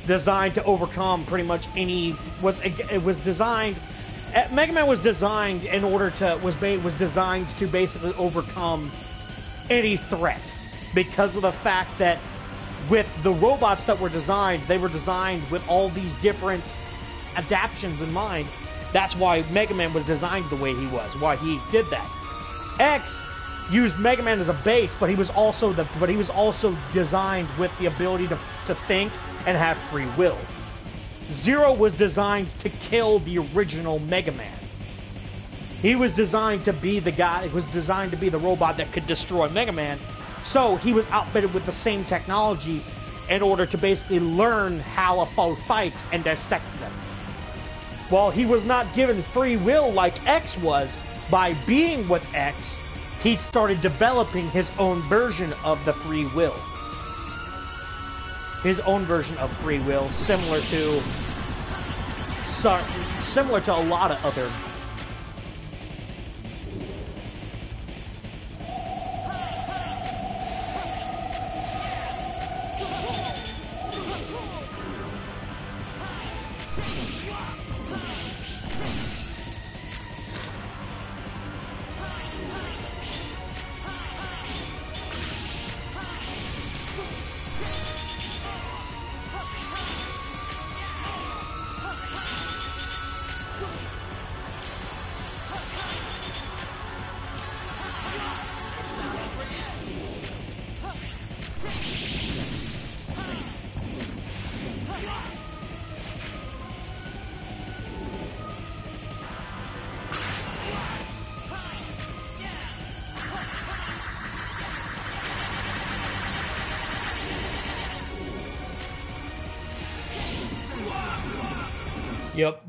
Speaker 1: designed to overcome pretty much any was it was designed eh, Mega Man was designed in order to was was designed to basically overcome any threat because of the fact that with the robots that were designed they were designed with all these different adaptions in mind that's why Mega Man was designed the way he was why he did that X used Mega Man as a base, but he was also the but he was also designed with the ability to, to think and have free will. Zero was designed to kill the original Mega Man. He was designed to be the guy. It was designed to be the robot that could destroy Mega Man. So he was outfitted with the same technology in order to basically learn how a foe fights and dissect them. While he was not given free will like X was, by being with X, he started developing his own version of the free will. His own version of free will, similar to similar to a lot of other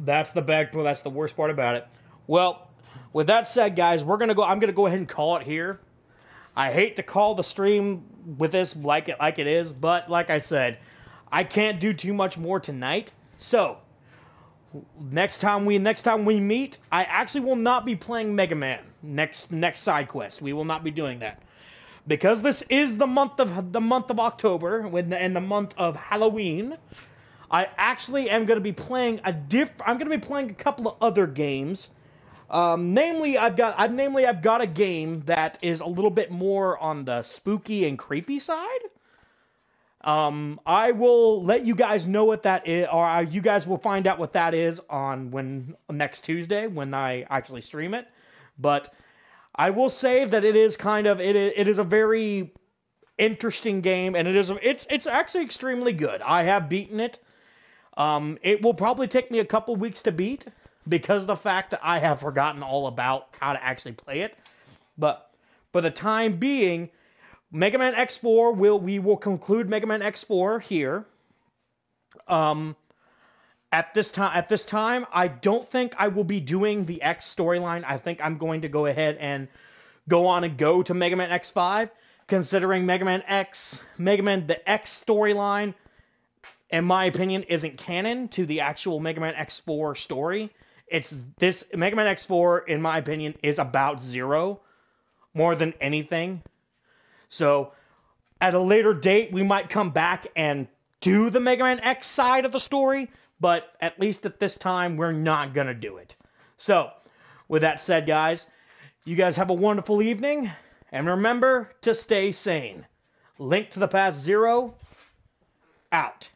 Speaker 1: that's the. Well, that's the worst part about it. Well, with that said, guys, we're gonna go. I'm gonna go ahead and call it here. I hate to call the stream with this like it like it is, but like I said, I can't do too much more tonight. So next time we next time we meet, I actually will not be playing Mega Man next next side quest. We will not be doing that because this is the month of the month of October and the month of Halloween. I actually am going to be playing a diff. I'm going to be playing a couple of other games. Um, namely, I've got I've namely I've got a game that is a little bit more on the spooky and creepy side. Um, I will let you guys know what that is, or you guys will find out what that is on when next Tuesday when I actually stream it. But I will say that it is kind of it is, it is a very interesting game, and it is it's it's actually extremely good. I have beaten it. Um, it will probably take me a couple weeks to beat because the fact that I have forgotten all about how to actually play it. But for the time being, Mega Man X4 will we will conclude Mega Man X4 here. Um, at this time, at this time, I don't think I will be doing the X storyline. I think I'm going to go ahead and go on and go to Mega Man X5, considering Mega Man X, Mega Man the X storyline in my opinion, isn't canon to the actual Mega Man X4 story. It's this Mega Man X4, in my opinion, is about Zero more than anything. So, at a later date, we might come back and do the Mega Man X side of the story, but at least at this time, we're not gonna do it. So, with that said, guys, you guys have a wonderful evening, and remember to stay sane. Link to the Past Zero, out.